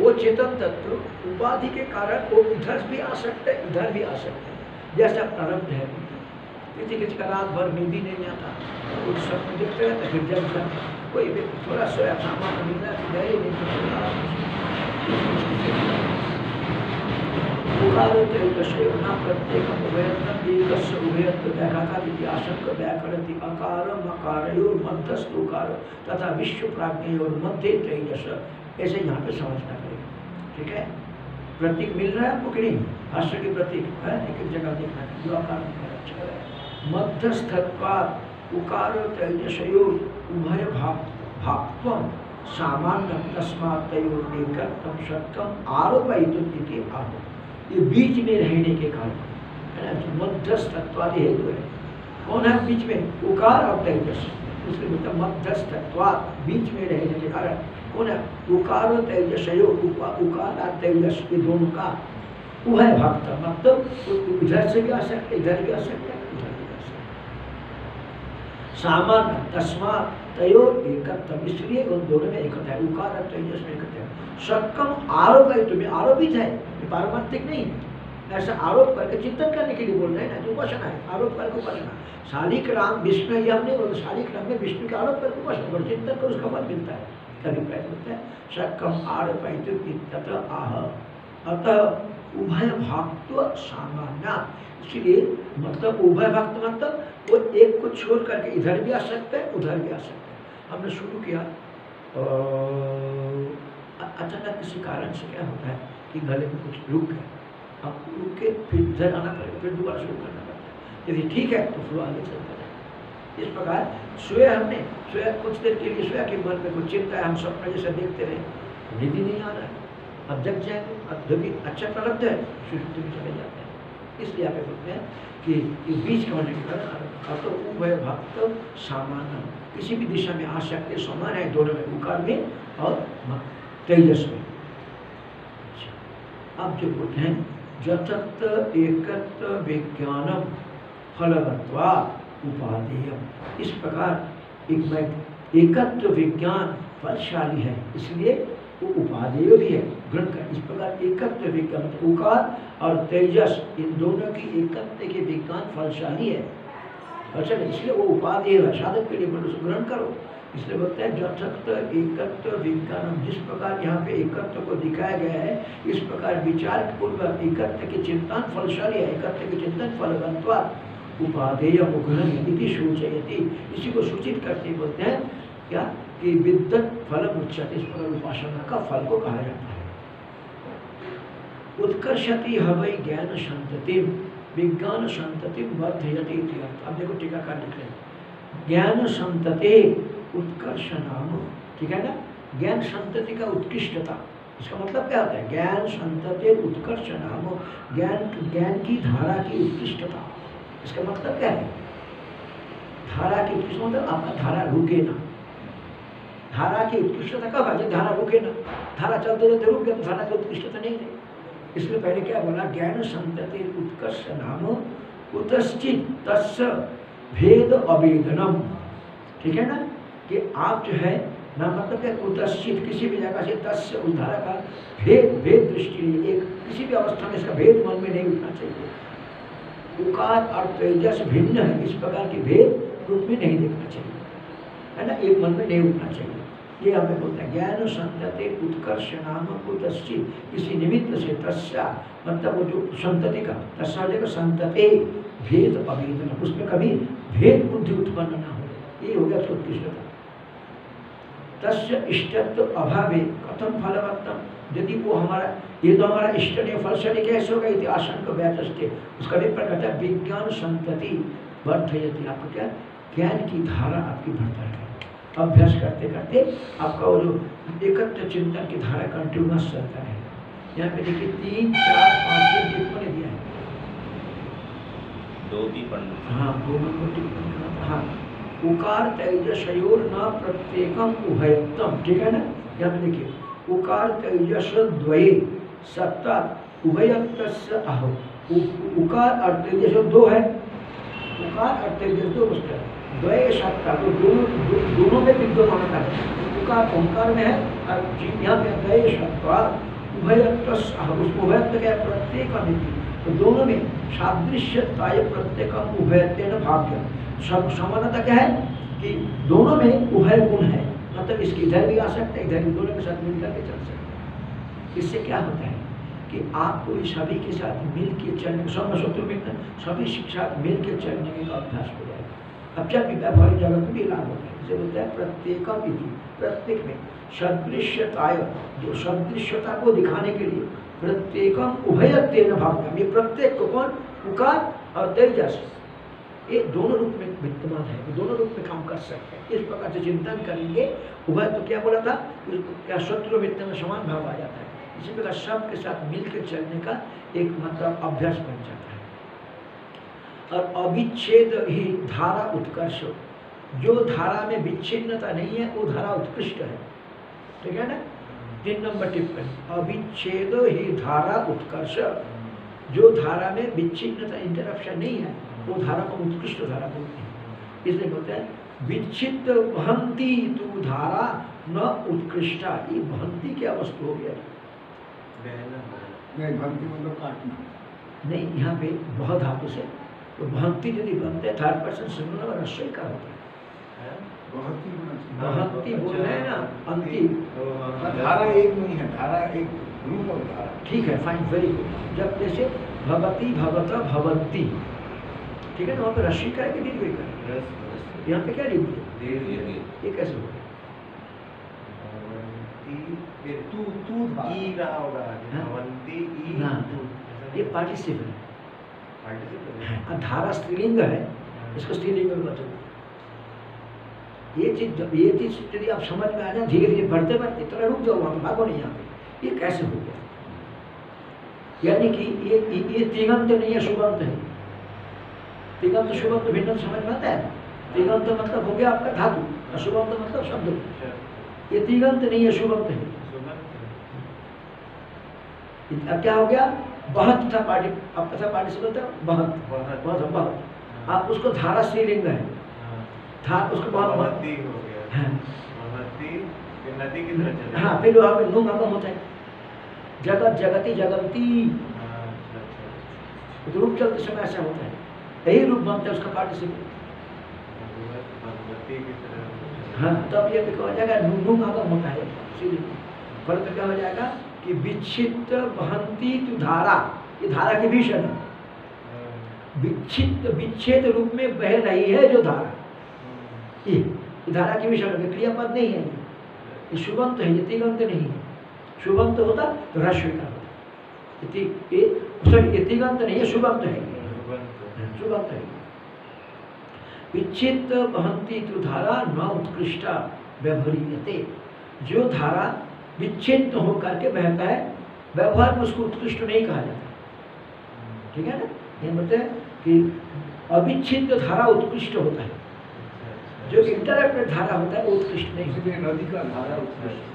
वो चेतन तत्व उपाधि के कारण वो इधर भी आ सकते हैं इधर भी आ सकते हैं। जैसा प्रारब्ध है किसी किसी का रात भर नींद ही नहीं आता। कुछ स्वप्न देखते रहते फिर जब जब कोई व्यक्ति थोड़ा सोया सामान नींद है गहरी नींद में चला प्रत्येकम उभयत्तम एकस्य उभयत्व व्याघातादिति आशंक अकारम अकारयोर मध्यस्थ उकार तथा विश्व प्राज्ञयोर मध्य तेजस। ऐसे यहाँ पे समझना पड़ेगा। ठीक है? प्रतीक मिल रहा है आपको कि नहीं? भाष्य के प्रतीक है? एक जगह देखना जो आकार है, है। मध्यस्थत्वात् उकार उभय भाव सामान्य तयोर सत्यम आरोप ये बीच में रहने के कारण। है ना? हेतु है। कौन है बीच में उकार और तेजस। उसके मतलब मध्यस्थ तत्वाद बीच में रहने के कारण। कौन है? उकार और उकार और तेजस, ये दोनों का उभय भक्त मतलब इधर से भी आ सकते इधर भी आ सकते सकते सामान्य, तस्मात, तयो एकत्व। इसलिए उन दोनों में एकत्र है। उकार तेजस में एकत्र है। सक्कम आरोप है, तुम्हें आरोपित है। ये पारमार्थिक नहीं है। ऐसा आरोप करके चिंतन करने के लिए बोल रहे हैं ना जो उपासना है। आरोप करके उपासना शालिक राम विष्णु, ये हमने बोला शालिक राम में विष्णु का आरोप करके उपासना और चिंतन कर उसका फल मिलता है। अभिप्राय होता है। सक्कम आरोप आह। अतः उभय भक्त्व सामान्य इसलिए मतलब उभय भक्त मतलब वो एक को छोड़ करके इधर भी आ सकते हैं, उधर भी आ सकते हैं। हमने शुरू किया अचानक किसी कारण से क्या होता है कि गले में कुछ रुक है अब रुक के फिर इधर आना पड़ेगा, फिर दोबारा शुरू करना पड़ता है। यदि ठीक है तो फ्लो आगे चलता जाए। इस प्रकार सोया हमने सोया कुछ देर के लिए सोया के मन में कुछ चिंता है, हम सपना जैसे देखते रहे नींद नहीं आ रहा है। अब जग जाएँगे, अब जब भी अच्छा प्रारब्ध है सुषुप्ति में चले जाते हैं। इसलिए आप बोलते हैं कि ये बीच का होने के कारण तो उभय भक्त सामान्य किसी भी दिशा में आ सकते समान है दोनों में उकार में और तेजस में। अच्छा, अब जो बोलते हैं जतत एकत्व विज्ञानम फलवत्वा उपादेय इस प्रकार एक मैं एकत्व विज्ञान फलशाली है इसलिए वो उपादेय भी है। ग्रहण कर इस प्रकार एकत्व विज्ञान उकार और तेजस, इन दोनों की एकत्व के विज्ञान फलशाली है। अच्छा इसलिए वो उपादेय है। साधक के लिए बोलो उसको ग्रहण करो। इसलिए बोलते हैं जथक्त एकत्व विज्ञान जिस प्रकार यहाँ पे एकत्व को दिखाया गया है, इस प्रकार विचार पूर्वक एकत्व के चिंतन फलशाली है। एकत्व के चिंतन फलवंतवा उपादेय उग्रहण यदि सूचयति। इसी को सूचित करते बोलते हैं, क्या? कि विद्युत फल उच्चते इस प्रकार उपासना का फल को कहा जाता है। उत्कर्षति हवै ज्ञान संतति विज्ञान संतति वर्धयति अर्थ। अब देखो टीकाकार लिख रहे हैं। ज्ञान संतते उत्कर्ष नाम ठीक है ना? ज्ञान संतति का उत्कृष्टता। इसका मतलब क्या होता है? ज्ञान संतते उत्कर्ष नाम ज्ञान ज्ञान की धारा की उत्कृष्टता। इसका मतलब क्या है? धारा की उत्कृष्ट मतलब आपका धारा रुके ना। धारा की उत्कृष्टता कब है जब धारा रुके ना। धारा चलते चलते रुक गया तो धारा की उत्कृष्टता नहीं रही। इसलिए पहले क्या बोला? ज्ञान संतति उत्कर्ष नाम कुतश्चित तस् भेद अवेदनम ठीक है ना? कि आप जो है, ना मतलब क्या, कुतश्चित किसी भी जगह से तस्य उस धारा का भेद भेद दृष्टि एक किसी भी अवस्था में इसका भेद मन में नहीं उठना चाहिए। उकार और तेजस भिन्न है, इस प्रकार के भेद रूप में नहीं देखना चाहिए। है ना? एक मन में नहीं उठना चाहिए। ये हमें बोलते हैं ज्ञान संतति उत्कर्ष नाम कुतश्चित किसी निमित्त से तस्या मतलब वो जो संतति का, तस्या जगह संतते, भेद अवेदन उसमें कभी भेद बुद्धि उत्पन्न ना हो। ये हो गया उत्कृष्टता तस्य इष्टत्व अभावे कथम फलवत्तम? यदि वो हमारा, ये तो हमारा इष्ट नहीं फलशाली कैसे होगा यदि आशंक व्याचस्ते उसका अभिप्राय कहता है, विज्ञान संतति वर्धयति। आपको क्या? ज्ञान की धारा आपकी बढ़ता है। अभ्यास करते करते आपका वो जो एकत्र चिंतन की धारा कंटिन्यूस चलता है। यहाँ पे देखिए तीन चार पाँच छः टिप्पणी दिया है। पंडित हाँ टिप्पणी हाँ। उकार तेजसयोर न प्रत्येकम उभयत्तम ठीक है ना? यहाँ पे देखिए उकार तेजस द्वये सत्ता उभयत्त आहो उकार और तेजस दो है। और तेजस दो द्वय सत्ता तो दोनों दोनों में विद्यमान है ओंकार में है और द्वय सत्ता उस क्या प्रत्येक तो दोनों में सादृश्यताय प्रत्येकम उभयत्व भाव्य समानता क्या है? कि दोनों में उभय गुण है। मतलब इसकी इधर भी आ सकते हैं, इधर भी दोनों के साथ मिल करके चल सकते इससे क्या होता है? कि आपको इस सभी के साथ मिल के चलने, सब शत्रु मित्र सभी शिक्षा मिल के चलने का अभ्यास हो जाएगा। अब जब भी व्यावहारिक जगत में भी लाभ होता है इसे बोलते हैं प्रत्येकम विधि, प्रत्येक में सदृश्यताय, जो सदृश्यता को दिखाने के लिए प्रत्येकम उभयत्व भाव्यम ये प्रत्येक को कौन? उकार और तेजस। ये दोनों रूप में विद्यमान है दोनों रूप में काम कर सकते हैं। इस प्रकार से चिंतन करेंगे। उभय तो क्या बोला था? क्या शत्रु मित्र में समान भाव आ जाता है। इसी प्रकार सबके साथ मिलकर चलने का एक मतलब अभ्यास बन जाता है। और अविच्छेद ही धारा उत्कर्ष जो धारा में विच्छिन्नता नहीं है, वो धारा उत्कृष्ट है। ठीक है ना? तीन नंबर टिप्पणी। अविच्छेद ही धारा उत्कर्ष। जो धारा में विच्छिन्नता इंटरप्शन नहीं है, वो धारा को उत्कृष्ट धारा बोलते हैं। इसलिए बोलते हैं विच्छिन्न वहंती तू धारा न उत्कृष्टा। ये वहंती क्या वस्तु हो गया। बहना नहीं भक्ति मतलब काटना। नहीं यहाँ पे बहुत धातु से तो वहंती यदि बनते थर्ड पर्सन सिंगुलर और रस्वई का होता है? है? ही। वहंती बोल रहे हैं ना अंति हाँ, धारा एक नहीं है धारा एक रूप और धारा। ठीक है फाइन वेरी गुड जब जैसे भवती भवत भवंती ठीक है ना वहाँ पे रस्सी करेंगे दीर्घ करेंगे रस रस। यहाँ पे क्या लिख दीर्घ। ये कैसे हो तू तू ई रहा होगा हाँ? ई ना, ये पार्टिसिपल है। हाँ, है? धारा स्त्रीलिंग है इसको स्त्रीलिंग में बताओ ये चीज़ जब ये चीज़ यदि आप समझ में आ जाए धीरे धीरे बढ़ते बढ़ते थोड़ा रुक जाओ वहाँ भागो नहीं यहाँ पे। ये कैसे हो गया? यानी कि ये ये तिगंत नहीं है सुगंत है। तिगंत सुगंत भिन्न समझ में आता है? तिगंत मतलब हो गया आपका धातु सुगंत मतलब शब्द। अच्छा, ये तिगंत नहीं है सुगंत है। अब क्या हो गया? बहुत था पार्टी आपका था पार्टी से था बहुत। बहुत बहुत बहुत आप उसको धारा स्त्रीलिंग है। हाँ। था उसको बहुत भवंती हो। गया। हाँ। नदी की तरह चले हाँ फिर वहाँ पे नुम आगम होता है। जगत जगती जगंती। हाँ, रूप चलते समय ऐसा होता है। यही रूप बनता है उसका पार्टिसिपेट की तरह हाँ तब ये देखो हो जाएगा नुम आगम होता है। सीधे फल तो क्या हो जाएगा? कि विच्छित वहंती तु धारा, ये धारा के भीषण है। विच्छित विच्छेद रूप में बह रही है जो धारा। ये धारा के भीषण है, क्रियापद नहीं है ये। शुभंत है, ये तिगंत नहीं है। शुभंत होता तो रश्व का होता। सॉरी, ये तिगंत नहीं है शुभंत है। शुभंत है। विच्छित वहंती तो धारा न उत्कृष्टा व्यवहारियते। जो धारा विच्छिन्न होकर के बहता है व्यवहार में उसको उत्कृष्ट नहीं कहा जाता। ठीक है ना? ये हैं कि अविच्छिन्न धारा उत्कृष्ट होता है जो इंटरप्टेड धारा होता है वो उत्कृष्ट नहीं नदी का धारा उत्कृष्ट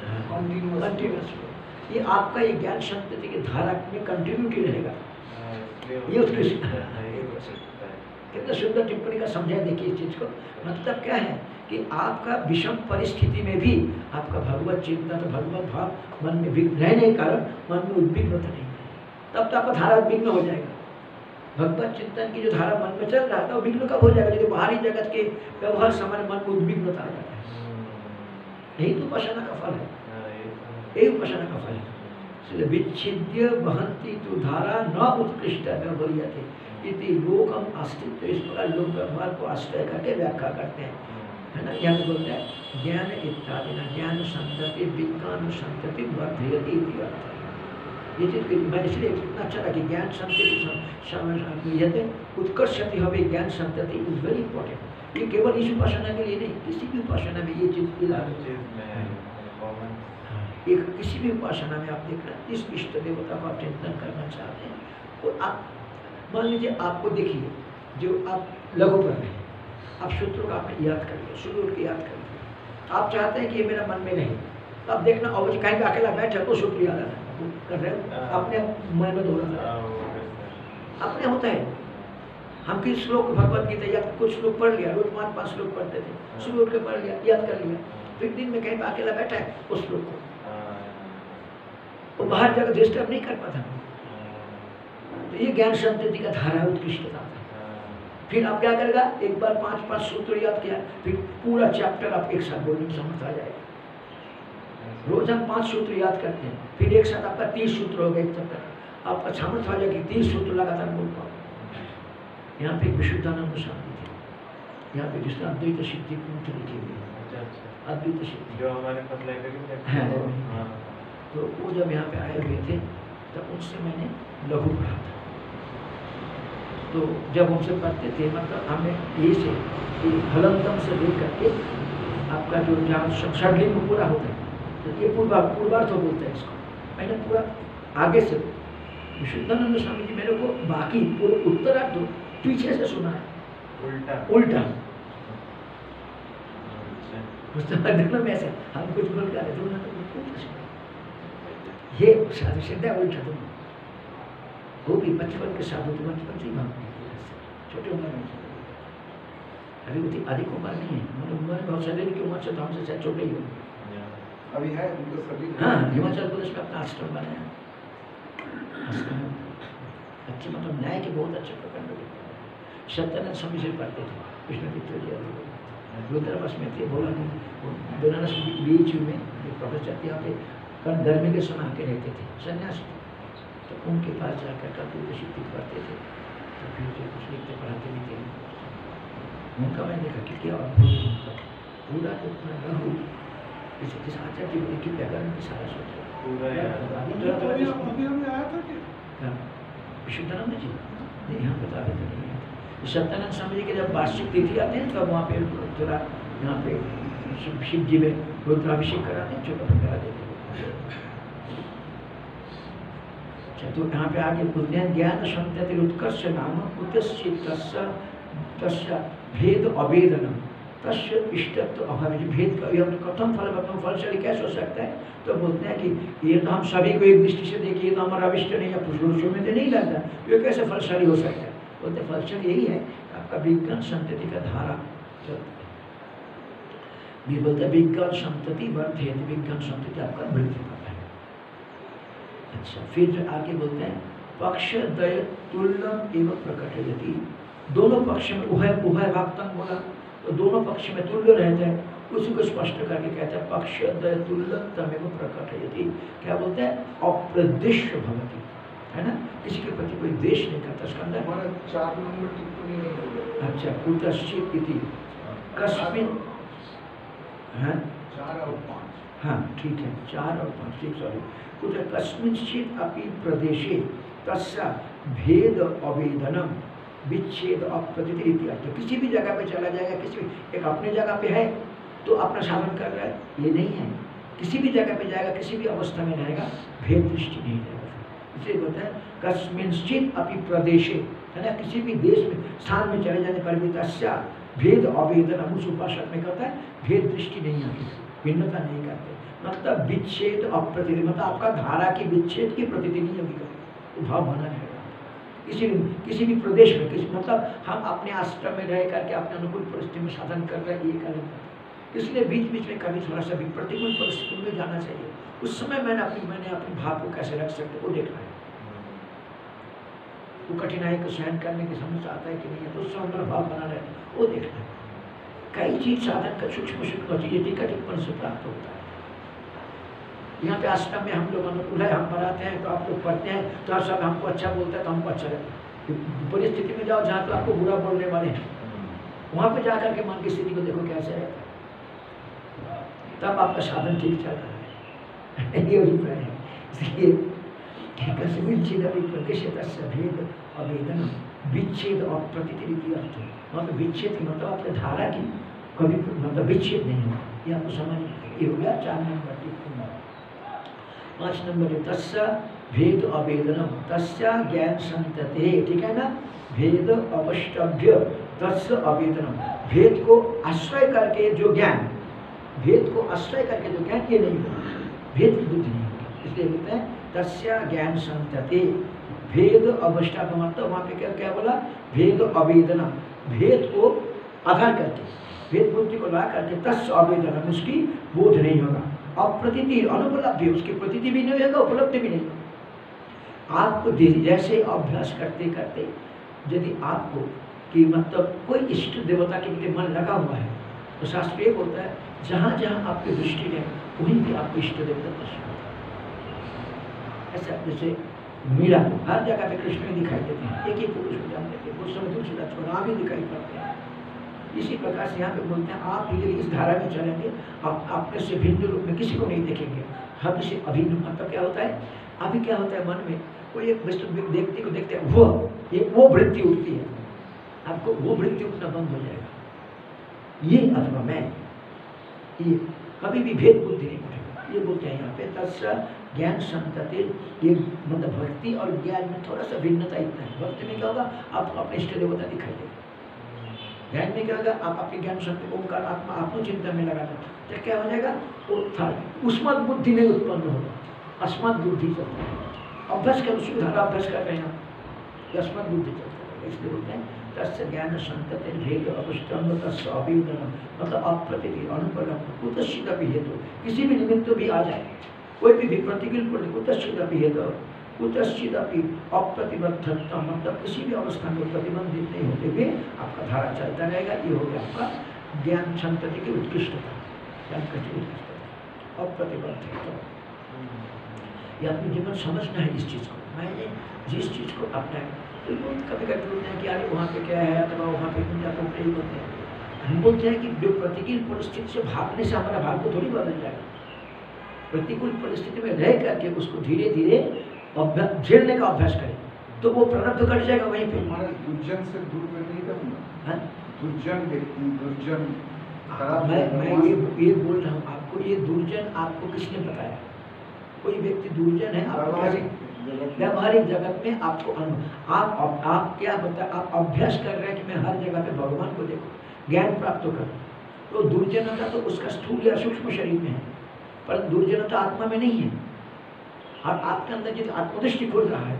कंटिन्यूस ये आपका ये ज्ञान संतति की धारा में कंटिन्यूटी रहेगा। हाँ, ये उत्कृष्ट। कितना सुंदर टिप्पणी का समझा देखिए इस चीज़ को। मतलब क्या है कि आपका विषम परिस्थिति में भी आपका भगवत चिंतन भगवत भाव मन में विघ्न रहने के कारण मन में उद्विग्नता नहीं तब तो आपका धारा उद्विग्न हो जाएगा। भगवत चिंतन की जो धारा मन में चल रहा था वो विघ्न कब हो जाएगा? यदि बाहरी जगत के व्यवहार समय मन में उद्विग्नता आ जाता है। यही तो उपासना का फल है। यही उपासना का फल है। विच्छिद्य वहंती तो धारा न उत्कृष्ट व्यवहारियते इति लोकम अस्तित्व इस प्रकार लोक व्यवहार को आश्रय करके व्याख्या करते हैं। है ना? पे बोलते हैं, ज्ञान इत्यादि न, ज्ञान संतति, विज्ञान संतति वर्धयति अर्थ। ये चीज़ मैं इसलिए इतना अच्छा लगा कि ज्ञान संतति यते उत्कर्षति हवे ज्ञान संतति इज़ वेरी इंपॉर्टेंट ये केवल इस उपासना के लिए नहीं, किसी भी उपासना में ये चीज़ हर लागू एक किसी भी उपासना में आप देख रहे हैं जिस इष्ट देवता को आप चिंतन करना चाहते हैं तो आप मान लीजिए आपको देखिए जो आप लघु पढ़ रहे हैं आप सूत्रों का आपने याद कर लिया शुरू उठ के याद कर लिया। आप चाहते हैं कि ये मेरा मन में नहीं तो आप देखना और जी कहीं अकेला बैठे तो सूत्र याद आ रहा कर रहे हो? अपने मन में दोहरा रहे हाँ। हो। अपने होता है। हम किस श्लोक भगवत गीता या कुछ श्लोक पढ़ लिया रोज पाँच पाँच श्लोक पढ़ते थे शुरू उठ के पढ़ लिया याद कर लिया। फिर दिन में कहीं अकेला बैठा है उस श्लोक को। हाँ, वो बाहर जाकर डिस्टर्ब नहीं कर पाता। हाँ, तो ये ज्ञान संतति का धारा है, उत्कृष्टता हाँ, फिर आप क्या करेगा? एक बार पाँच पाँच सूत्र याद किया फिर पूरा चैप्टर आप एक साथ बोलने में समर्थ आ जाएगा। रोज हम पाँच सूत्र याद करते हैं फिर एक साथ आपका तीस सूत्र हो गए एक चैप्टर आपका सामर्थ्य आ जाएगा कि तीस सूत्र लगातार बोल पाओ। यहाँ पे विशुद्धानंद शांति थे। यहाँ पे जिसने अद्वैत सिद्धि ग्रंथ लिखे हुए हैं। अच्छा अच्छा। अद्वैत सिद्धि। जो हमारे पास लाइब्रेरी में हाँ, है। हाँ, तो वो जब यहाँ पे आए हुए थे तब उनसे मैंने लघु पढ़ा था। तो जब उनसे पढ़ते थे मतलब हमें ये से कि हलंतम से लेकर करके आपका जो जहाँ षडलिंग पूरा होता है तो ये पूर्वा पूर्वार्थ बोलते हैं इसको। मैंने पूरा आगे से विशुद्धानंद स्वामी जी मेरे को बाकी पूरे उत्तरार्ध पीछे से सुना है। उल्टा। उल्टा। अच्छा। पुस्तक देखना में ऐसा। हम कुछ बोल कर रहे थे ये साधु सिद्धा उल्टा तुम वो भी बचपन के साधु तो बचपन से ही भाग छोटे उम्र में अभी उतनी अधिक उम्र नहीं है। मतलब उम्र बहुत शरीर की उम्र से तो हमसे शायद छोटे ही हो अभी है उनका सभी हाँ हिमाचल प्रदेश में अपना आश्रम बनाया अच्छे मतलब न्याय के बहुत अच्छे प्रकरण हुए सत्यानंद स्वामी से पढ़ते थे कृष्ण मित्र जी और रुद्रवास में थे बोला नहीं। वो बनारस बीच में प्रोफेसर थे यहाँ पे। कल गर्मी के समय आके रहते थे सन्यासी तो उनके पास जाकर कभी प्रशिक्षित करते थे। तो फिर जो कुछ लिखते पढ़ाते भी थे। उनका मैं देखा कि क्या उनका। पूरा जो अपना लघु जिस आचार्य जी कि व्याकरण की सारा सोचा। है। कि हाँ, विशुद्धानंद जी। नहीं यहाँ बता रहे थे नहीं सत्यानंद स्वामी जी के जब वार्षिक तिथि आते हैं तब वहाँ पे थोड़ा यहाँ पे शिव जी में रुद्राभिषेक कराते हैं छोटा करा देते हैं अच्छा तो यहाँ पे आगे बोलते हैं, ज्ञान संतति उत्कर्ष नाम तस्य भेद अवेदनम तस्य इष्टत्व अभाव भेद का ये हमने कथम फल, कथम फलशाली कैसे हो सकता है? तो बोलते हैं कि ये तो हम सभी को एक दृष्टि से देखिए तो हमारा अविष्ट नहीं है, पुरुषों में तो नहीं लगता। ये कैसे फलशाली हो सकता है? बोलते फलशाली यही है आपका विज्ञान संतति का धारा चलता है, विज्ञान संतति वर्थ है विज्ञान संतति आपका वृद्धि अच्छा फिर आगे बोलते हैं पक्ष दय तुल्यम एवं प्रकट यदि दोनों पक्ष में उभय उभय भागतम बोला तो दोनों पक्ष में तुल्य रहते हैं उसी को स्पष्ट करके कहते हैं पक्ष दय तुल्यतम एवं प्रकट यदि क्या बोलते हैं? अप्रदिश्य भवती। है ना? किसी के प्रति कोई देश नहीं करता इसका अंदर चार नंबर टिप्पणी अच्छा कुतश्चित इति। कस्मिन? हाँ चार और पाँच। हाँ ठीक है चार और पाँच ठीक सॉरी कुछ कस्मिंश्चित अपि प्रदेशे तस्य भेद अवेदनम विच्छेद अप्रतिति अर्थ। किसी भी जगह पे चला जाएगा, किसी भी एक अपने जगह पे है तो अपना साधन कर रहा है, ये नहीं है। किसी भी जगह पे जाएगा, किसी भी अवस्था में रहेगा, भेद दृष्टि नहीं रहेगा। इसलिए बोलते हैं, कस्मिंश्चित अपि प्रदेशे, है ना? किसी भी देश में, स्थान में चले जाने पर भी तस्या भेद अवेदन हम उस उपासक में करता है, भेद दृष्टि नहीं आती, भिन्नता नहीं करते। मतलब विच्छेद अप्रतिदि मतलब आपका धारा की विच्छेद की प्रतिदिन वो भाव बना रहेगा किसी किसी भी प्रदेश में, किसी मतलब हम अपने आश्रम में रह करके अपने अनुकूल परिस्थिति में साधन कर रहे हैं, ये करें। इसलिए बीच बीच में कभी थोड़ा सा भी प्रतिकूल परिस्थिति में जाना चाहिए। उस समय मैंने अपनी, मैंने अपने भाव को कैसे रख सकते वो देखना है। वो कठिनाई को सहन करने की समझ आता है कि नहीं है तो उस समय भाव बना रहे वो देखना है। कई चीज़ साधन का सूक्ष्म सूक्ष्म चीज़ें टीका टिप्पण से प्राप्त होता है। यहाँ पे आश्रम में हम लोग अनुकूल है हम पढ़ाते हैं तो आप लोग पढ़ते हैं। तो आप सब हमको अच्छा बोलते हैं तो हमको अच्छा लगता है। परिस्थिति में जाओ, जहाँ तो आपको बुरा बोलने वाले हैं। वहाँ पे जा करके मन की स्थिति को देखो कैसे रहता है। तब आपका साधन ठीक चल रहा है। ये अभिप्राय है। इसलिए अवेदन। विच्छेद और अर्थ पे विच्छेद मतलब धारा की कभी मतलब विच्छेद नहीं हो आपको समझ ये हो गया चार नंबर। पाँच नंबर है तस्य भेद अवेदनम तस्य ज्ञान संतते ठीक है ना? भेद अवष्टभ्य, तस्य अवेदनम भेद को आश्रय करके जो ज्ञान, भेद को आश्रय करके जो ज्ञान, ये नहीं होगा। भेद की बुद्धि नहीं होगी। इसलिए बोलते हैं, तस्य ज्ञान संतते भेद अवस्था का मतलब वहाँ पे क्या क्या बोला? भेद अवेदन। भेद को आधार करके, भेद बुद्धि को ला करके तस्य अवेदन, उसकी बोध नहीं होगा। अप्रतीति अनुपलब्धि उसकी प्रतीति भी नहीं होगा, उपलब्धि भी नहीं आपको जैसे अभ्यास करते करते, यदि आपको कि मतलब कोई इष्ट देवता के प्रति मन लगा हुआ है तो शास्त्र ये बोलता है, जहाँ जहाँ आपकी दृष्टि है, वहीं भी आपको इष्ट देवता प्रश्न ऐसा जैसे मीरा हर जगह पे कृष्ण ही दिखाई देते हैं, एक ही पुरुष को जानते थे उस समय तुलसीदास को राम ही दिखाई पड़ते हैं। इसी प्रकार से यहाँ पे बोलते हैं, आप यदि इस धारा में चलेंगे, आप अपने से भिन्न रूप में किसी को नहीं देखेंगे। हम से अभिन्न मतलब क्या होता है? अभी क्या होता है मन में? कोई एक व्यक्ति को देखते हैं, वो, ये, वो वृत्ति उठती है। आपको वो वृत्ति उठना बंद हो जाएगा। ये अथवा मैं, ये कभी भी भेद बुद्धि नहीं उठेगा। ये बोलते हैं यहाँ पे तस्य ज्ञान संतति, ये मतलब भक्ति और ज्ञान में थोड़ा सा भिन्नता इतना है। भक्ति में क्या होगा? आप अपने इष्ट देवता दिखाइए में क्या होगा आप अपने ज्ञान शक्ति, ओंकार, आत्मा आत्मचिंतन में लगा लगाना तो क्या हो जाएगा? था उस्मत बुद्धि नहीं उत्पन्न होगा। अस्मत बुद्धि चलता है। अभ्यास कर सुधार अभ्यास कर रहे हैं अस्मत बुद्धि चलता इसलिए बोलते हैं, तस्य ज्ञान संतति भेद अवस्तंभ तस्य अभिनम मतलब अप्रतिथि अनुपलम कुतश्चित भी हेतु। किसी भी निमित्त भी आ जाए। कोई भी प्रतिकूल पर कुतश्चित भी हेतु। कुतश्चित भी अप्रतिबद्धता मतलब किसी भी अवस्था में प्रतिबंधित नहीं होते हुए आपका धारा चलता रहेगा। ये हो गया आपका ज्ञान संतति की उत्कृष्टता। ज्ञान की उत्कृष्टता अप्रतिबद्धता अपने जीवन समझना है इस चीज़ को। मैंने जिस चीज़ को अपना तो कभी कभी बोलते हैं कि अरे वहाँ पे क्या है, अथवा वहाँ पे क्यों हूँ बोलते हैं। हम बोलते हैं कि जो प्रतिकूल परिस्थिति से भागने से हमारा भाग्य थोड़ी बदल जाएगा। प्रतिकूल परिस्थिति में रह करके उसको धीरे धीरे झेलने का अभ्यास करें। तो वो प्रारब्ध घट जाएगा वहीं पे। हमारे दुर्जन से दूर करने का ना हाँ? दुर्जन व्यक्ति दुर्जन। मैं मैं ये ये बोल रहा हूँ आपको ये दुर्जन आपको किसने बताया? कोई व्यक्ति दुर्जन है व्यावहारिक जगत में। में आपको आप आप, आप क्या बता आप अभ्यास कर रहे हैं कि मैं हर जगह पे भगवान को देखूँ ज्ञान प्राप्त कर। तो दुर्जनता तो उसका स्थूल या सूक्ष्म शरीर में है पर दुर्जनता आत्मा में नहीं है। और आपके अंदर जो आत्मदृष्टि खुल रहा है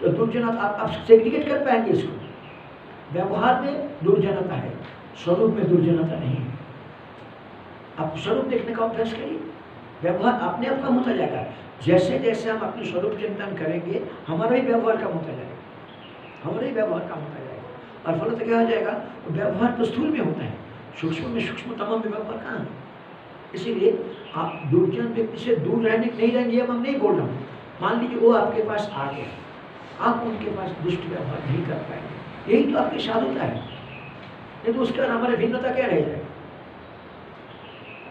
तो दुर्जनता आप आप सेग्रीगेट कर पाएँगे इसको। व्यवहार में दुर्जनता है, स्वरूप में दुर्जनता नहीं है। आप स्वरूप देखने का अभ्यास करिए। व्यवहार अपने आप कम होता जाएगा। जैसे जैसे हम अपने स्वरूप चिंतन करेंगे, हमारा ही व्यवहार कम होता जाएगा। हमारा ही व्यवहार कम होता जाएगा। और फलत क्या हो जाएगा? व्यवहार तो स्थूल में होता है। सूक्ष्म में सूक्ष्मतम में व्यवहार कहाँ है? इसीलिए आप दुर्जन व्यक्ति से दूर रहने, नहीं रहेंगे हम नहीं बोल रहा हूँ। मान लीजिए वो आपके पास आ गया। आप उनके पास दुष्ट व्यवहार नहीं कर पाएँगे। यही तो आपकी साधुता है। नहीं तो उसके बाद हमारे भिन्नता क्या रह जाएगा?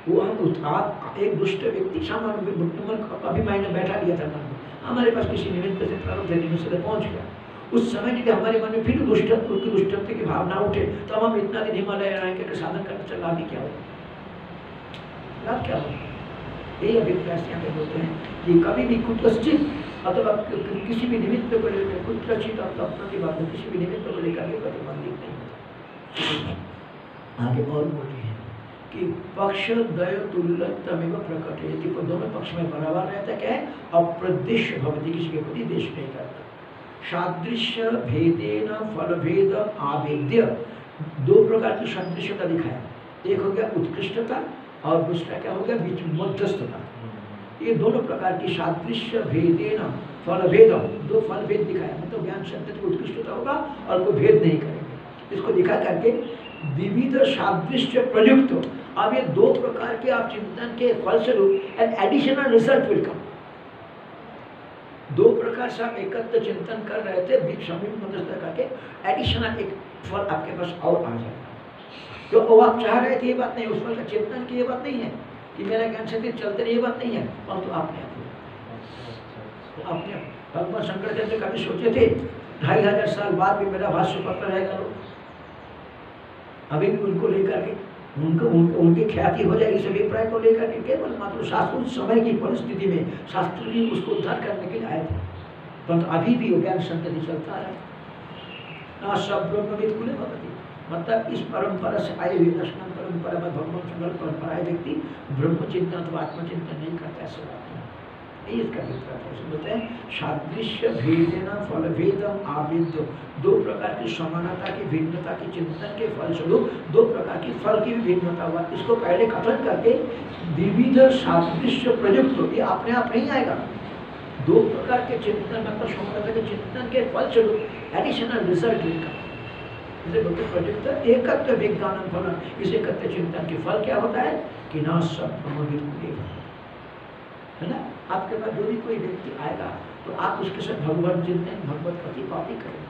वो हम आप एक दुष्ट व्यक्ति, सामान्य मन अभी मैंने बैठा दिया था मन हमारे पास किसी निमित्त से प्रारब्ध निमित्त से पहुँच गया। उस समय यदि हमारे मन में फिर दुष्ट की दुष्टत्व की भावना उठे। तो हम इतना दिन हिमालय कि साधन करना चला भी क्या होगा? लाभ क्या होगा यही अभिप्राय बोलते हैं कि कभी भी कुटस्थित अथवा किसी भी निमित्त को लेकर अथवा प्रतिबद्ध किसी भी निमित्त को लेकर के प्रतिबंधित नहीं आगे हैं कि पक्ष तुल्यतमेव प्रकट है। यदि दोनों पक्ष में बराबर रहता क्या है? भवती, किसी के प्रति देश नहीं करता। सादृश्य फल भेद आवेद्य। दो प्रकार की सादृश्यता दिखाया। एक हो गया उत्कृष्टता और दूसरा क्या हो गया? बीच मध्यस्थता ये दोनों प्रकार की सादृश्य भेदेन फल भेद दो फल भेद दिखाया। मतलब ज्ञान शब्द की उत्कृष्टता होगा और कोई भेद नहीं करेंगे। इसको दिखा करके विविध सादृश्य प्रयुक्त। अब ये दो प्रकार के आप चिंतन के फलस्वरूप an additional result will come दो प्रकार से आप एकत्र चिंतन कर रहे थे समीप मध्यस्थ करके एडिशनल एक फल आपके पास और आ जाएगा। जो वो आप चाह रहे थे ये बात नहीं, उस फल का चिंतन की ये बात नहीं है कि मेरा ज्ञान शक्ति चलते रहे ये बात नहीं है। परंतु आपने आप तो आपने भगवान शंकराचार्य कभी सोचे थे? ढाई हज़ार साल बाद भी मेरा भाष्य पत्र रहेगा अभी भी उनको लेकर के उनको उनको उनकी ख्याति हो जाएगी इस अभिप्राय को लेकर के केवल मात्र शास्त्र उस समय की परिस्थिति में शास्त्र जी उसको उद्धार करने के लिए आए थे। परंतु अभी भी वो ज्ञान संतति चलता है। ना सब ब्रह्मविद कुले भगवती। मतलब इस परंपरा से आए हुए दर्शन परंपरा में भगवान संकल्प परंपरा व्यक्ति ब्रह्म चिंतन अथवा आत्मचिंतन नहीं करता, ऐसे बात नहीं इसका अभिप्राय है इसमें बोलते हैं, सादृश्य भेदेन फल भेदम आविद्य। दो प्रकार की समानता की भिन्नता की चिंतन के फलस्वरूप, दो प्रकार की फल की भिन्नता हुआ। इसको पहले कथन करके विविध सादृश्य प्रयुक्त, ये अपने आप नहीं आएगा। दो प्रकार के चिंतन मतलब समानता के चिंतन के फल फलस्वरूप एडिशनल रिज़ल्ट लेकर। विज्ञान फल। इस चिंतन के फल क्या होता है? कि ना सब है ना? आपके पास जो भी कोई व्यक्ति आएगा तो आप उसके साथ चिंतन, भगवत पति करें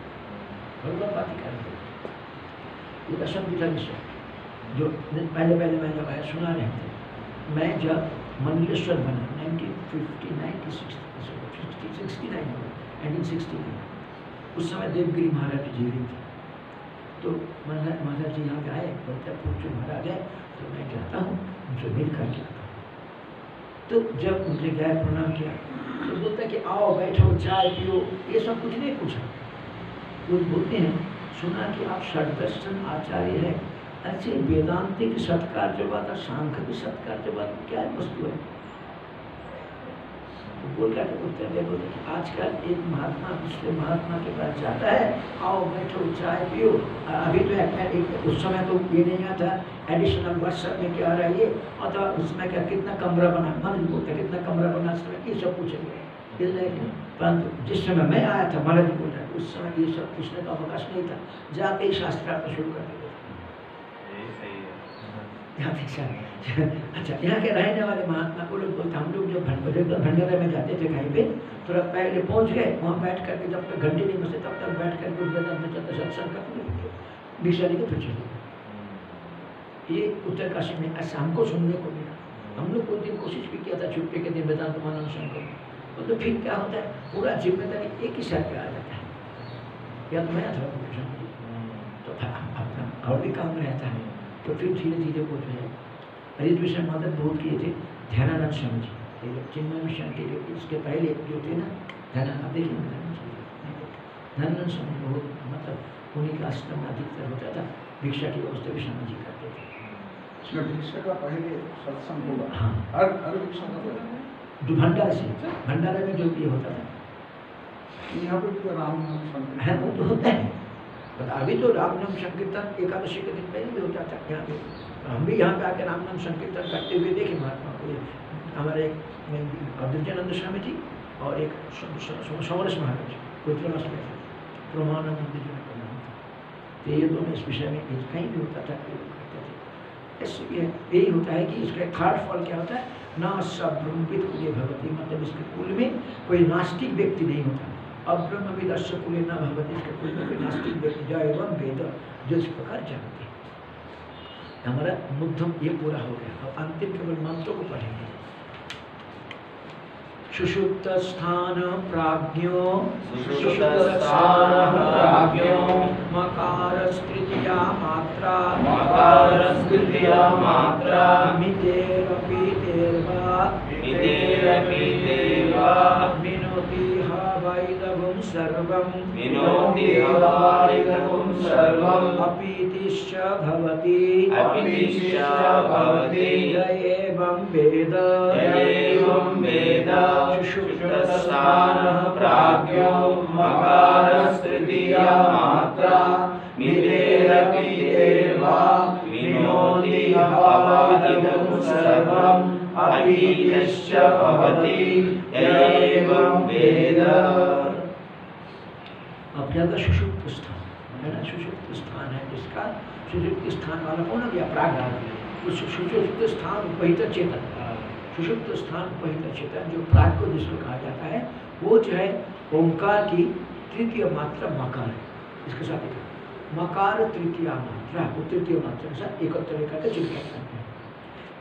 भगवत बातें करेंगे। विषय जो पहले पहले आया, सुना रहे थे। मैं जब मंडलेश्वर बना नाइनटीन फिफ्टी सिक्सटी उस समय देवगिरी महाराज जी थे। तो महाराज महाराज जी यहाँ पे आए, बोलते पूछो महाराज है। तो मैं जाता हूँ, उनसे मिल कर आता हूँ। तो जब उनसे गए, प्रणाम किया तो बोलता कि, आओ, बैठो, चाय पियो। ये सब कुछ नहीं पूछा। वो बोलते हैं, सुना कि आप षडदर्शन आचार्य हैं। ऐसे वेदांतिक सत्कार के बाद और सांख्य के सत्कार के बाद क्या वस्तु है? तो बोल का उत्तर दे बोलते कि आजकल एक महात्मा दूसरे महात्मा के पास जाता है आओ बैठो चाय पियो। अभी तो एक, एक उस समय तो ये नहीं आता एडिशनल व्हाट्सएप में क्या आ रहा है ये? अथवा उसमें क्या कितना कमरा बना मन बोलता कितना कमरा बना समय ये सब पूछेंगे। परंतु जिस समय मैं आया था महाराज बोल रहा उस समय ये सब पूछने का अवकाश नहीं था। जाते ही शास्त्रार्थ शुरू कर देते थे। अच्छा यहाँ के रहने वाले महात्मा को लोग बोलते हम लोग जब भंड- भंडारा में जाते थे कहीं पे थोड़ा पहले पहुँच गए, वहाँ बैठ करके जब तक घंटे नहीं बसे, तब तक बैठ करके वेदांत चलते सत्संग करते भिक्षा लेके फिर चले। ये उत्तरकाशी में ऐसा हमको सुनने को मिला। हम लोग कुछ दिन कोशिश भी किया था, छुट्टी के दिन वेदांत मानव संघ को। तो फिर क्या होता है, पूरा ज़िम्मेदारी एक ही साथ पे आ जाता है। या तो मैं अथवा तो अपना और भी काम रहता है। तो फिर धीरे धीरे वो जो है हरित विषय मदद बहुत किए थे। ध्यानानंद स्वामी जी। ये चिन्मय मिशन के जो इसके पहले जो थे ना ध्यान आप देखिए ध्यानानंद स्वामी बहुत मतलब उन्हीं का आश्रम अधिकतर होता था। भिक्षा की व्यवस्था भी स्वामी जी करते थे। इसमें भिक्षा का पहले सत्संग होगा। हाँ। हर हर भिक्षा का जो भंडारा से भंडारा में जो ये होता था। यहाँ पे राम है वो तो होता है। पर अभी तो राम नाम संकीर्तन एकादशी के दिन पहले भी होता था, यहाँ पे, हम भी यहाँ पे आके राम नाम संकीर्तन करते हुए देखे महात्मा को। हमारे एक अद्वित्यानंद स्वामी जी और एक समरस महाराज रुद्रवास में जी ने प्रणाम तो ये दोनों इस विषय में कहीं भी होता था यही होता है कि इसका थर्ड फल क्या होता है? ना सब्रह्मविद कुले भगवती मतलब इसके कुल में कोई नास्तिक व्यक्ति नहीं होता। अब्रह्म विदस्य कुले न भगवती इसके कुल में नास्तिक व्यक्ति जो एवं वेद जो इस प्रकार जानते हैं हमारा मुग्धम ये पूरा हो गया। अब अंतिम केवल मंत्रों को पढ़ेंगे। सुषुप्त स्थान प्राज्ञो। मकार तृतीया मात्रा। मकारस्तृतीया मात्रा। मितेरपि मितेरपि सर्वं विनोति वैदगुं सर्वम् अपीतिश्च भवति। अपीतिश्च भवति। य एवं वेद। य एवं वेद। सुषुप्तस्थानः प्राज्ञो मकारस्तृतीया मात्रा। मितेरपि तेर्वा विनोति वैदगुं सर्वम् अपीतिश्च भवति। य एवं वेद। अपने का सुषुप्त स्थान, है ना? सुषुप्त स्थान है जिसका सुषुप्त स्थान वाला कौन हो गया? प्राग उस सुषुप्त स्थान उपहित चेतन। सुषुप्त स्थान उपहित चेतन, जो प्राग को जिसको कहा जाता है, वो जो है ओंकार की तृतीय मात्रा मकार है। इसके साथ एक मकार तृतीय मात्रा तृतीय मात्रा के साथ एकत्र लेकर के चिंतन करते हैं।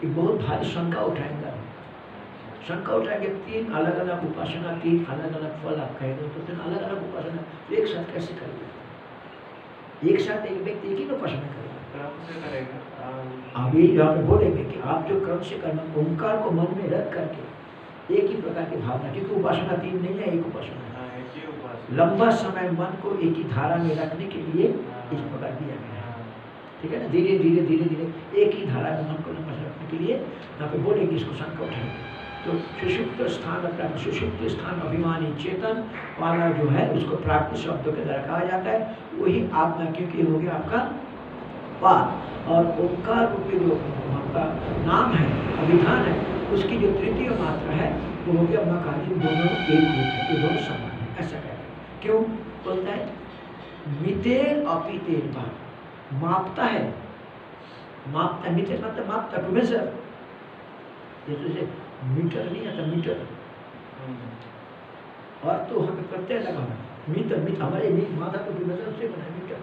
ये बहुत भारी शंका उठाएँगे शंका उठाएँगे तीन अलग अलग उपासना तीन अलग अलग फल आप कहेंगे तो तीन अलग अलग उपासना एक साथ कैसे करेंगे एक साथ एक व्यक्ति एक ही उपासना हाँ, अभी यहाँ पे बोलेंगे कि आप जो क्रम से करना ओंकार को मन में रख करके एक ही प्रकार की भावना क्योंकि उपासना तीन नहीं है एक उपासना है। हाँ, ही। लंबा समय मन को एक ही धारा में रखने के लिए इस प्रकार दिया गया हाँ, ठीक है ना? धीरे धीरे धीरे धीरे एक ही धारा में मन को लंबा समय रखने के लिए यहाँ पे बोलेंगे इसको शंका उठाएँगे तो सुषुप्त स्थान अपना सुषुप्त स्थान अभिमानी चेतन वाला जो है, उसको प्राप्त शब्दों के द्वारा कहा जाता है। वही आत्मा क्योंकि हो गया आपका? पार और ओंकार रूपी जो आपका नाम है, अभिधान है, उसकी जो तृतीय मात्रा है, वो हो गया मकारी दोनों एक रूप है दोनों समान है, ऐसा कहते हैं। क्यों? बोलता है मितेर अपितेर बात मापता है। मापता मितेर मतलब मापता टू मेजर जैसे मीटर नहीं आता मीटर। हम्म, और तो वहाँ पे प्रत्यय लगा हुआ है। मीटर मीटर हमारे मी- माथा को टू मेजर से बना मीटर।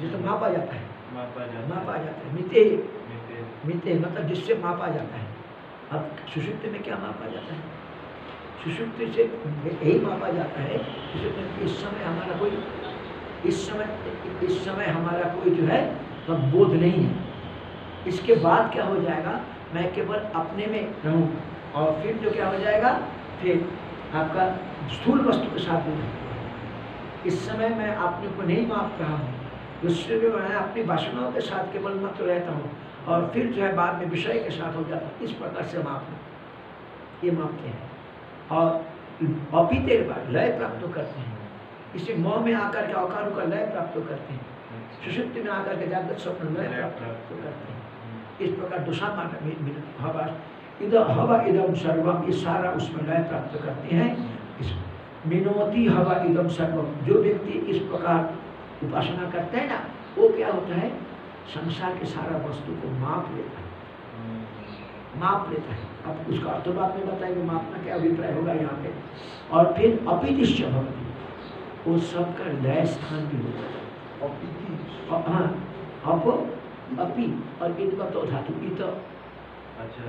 जिससे मापा जाता है। मापा जाता मापा है। जाता है। मिते। मिते। मिते मतलब जिससे मापा जाता है। अब सुषुप्त में क्या मापा जाता है? सुषुप्त से यही मापा जाता है इस समय हमारा कोई इस समय इस समय हमारा कोई जो है बोध नहीं है। इसके बाद क्या हो जाएगा? मैं केवल अपने में रहूँ और फिर जो क्या हो जाएगा? फिर आपका स्थूल वस्तु के साथ भी इस समय मैं अपने को नहीं माप रहा हूँ। दूसरे में मैं अपनी वासनाओं के साथ केवल मत रहता हूँ और फिर जो है बाद में विषय के साथ हो जाता इस प्रकार से माफ़ मापना ये माफ़ मापते हैं? और अपीते बाद लय प्राप्त करते हैं। इसे मोह में आकर के अकारों का लय प्राप्त करते हैं। सुषुप्ति में आकर के जागृत स्वप्न लय प्राप्त करते हैं। इस प्रकार दुषा मान हवा इध हवा इदम सर्वम ये सारा उसमें लय प्राप्त करते हैं। इस मिनोती हवा इदम सर्वम जो व्यक्ति इस प्रकार उपासना करते हैं ना वो क्या होता है? संसार के सारा वस्तु को माप लेता है। माप लेता है। अब उसका अर्थ बात में बताएँगे मापना क्या अभिप्राय होगा यहाँ पे? और फिर अपिदिश्य भक्ति वो सबका लय स्थान भी होता है। हाँ अप अपि और तो धातु इत अच्छा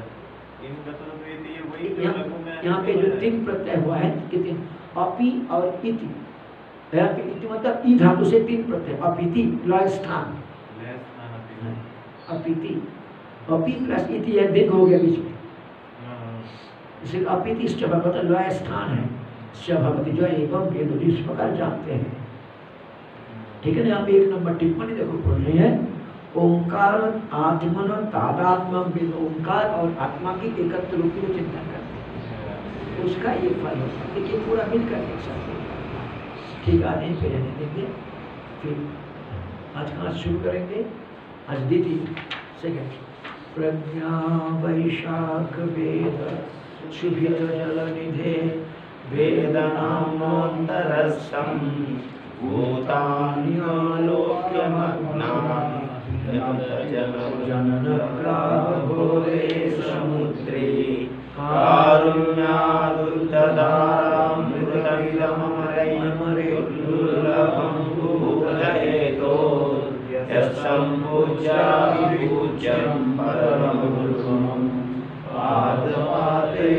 इनका तो ये तो ये वही जो यहाँ पे जो तीन प्रत्यय हुआ है कि तीन अपि और इति यहाँ पे इति मतलब ई धातु से तीन प्रत्यय। अपिति लय स्थान। अपिति अपि प्लस इति यह दीर्घ हो गया बीच में। हाँ, इसे अपिति इष्ट भगवत लय स्थान है। स भगवती जो एवं वेद इस प्रकार जानते हैं। ठीक है ना यहाँ पे एक नंबर टिप्पणी देखो बोल रही है। ओंकार आत्मन और तादात्म वेद ओंकार और आत्मा की एकत्र रूप में चिंतन करते उसका ये फल होता है। लेकिन पूरा मिलकर एक साथ ठीक नहीं पे रहने देंगे। फिर आज कहाँ शुरू करेंगे। आज दीदी सेकेंड। प्रज्ञा वैशाख वेद शुभित जल निधे वेदनामोत्तरस्थं जननक्राभोरे समुद्रे कारुण्यादुद्धदारामृतमिदमरैमरिदुर्लभं भूतहेतो परमगुरुमं पादपाते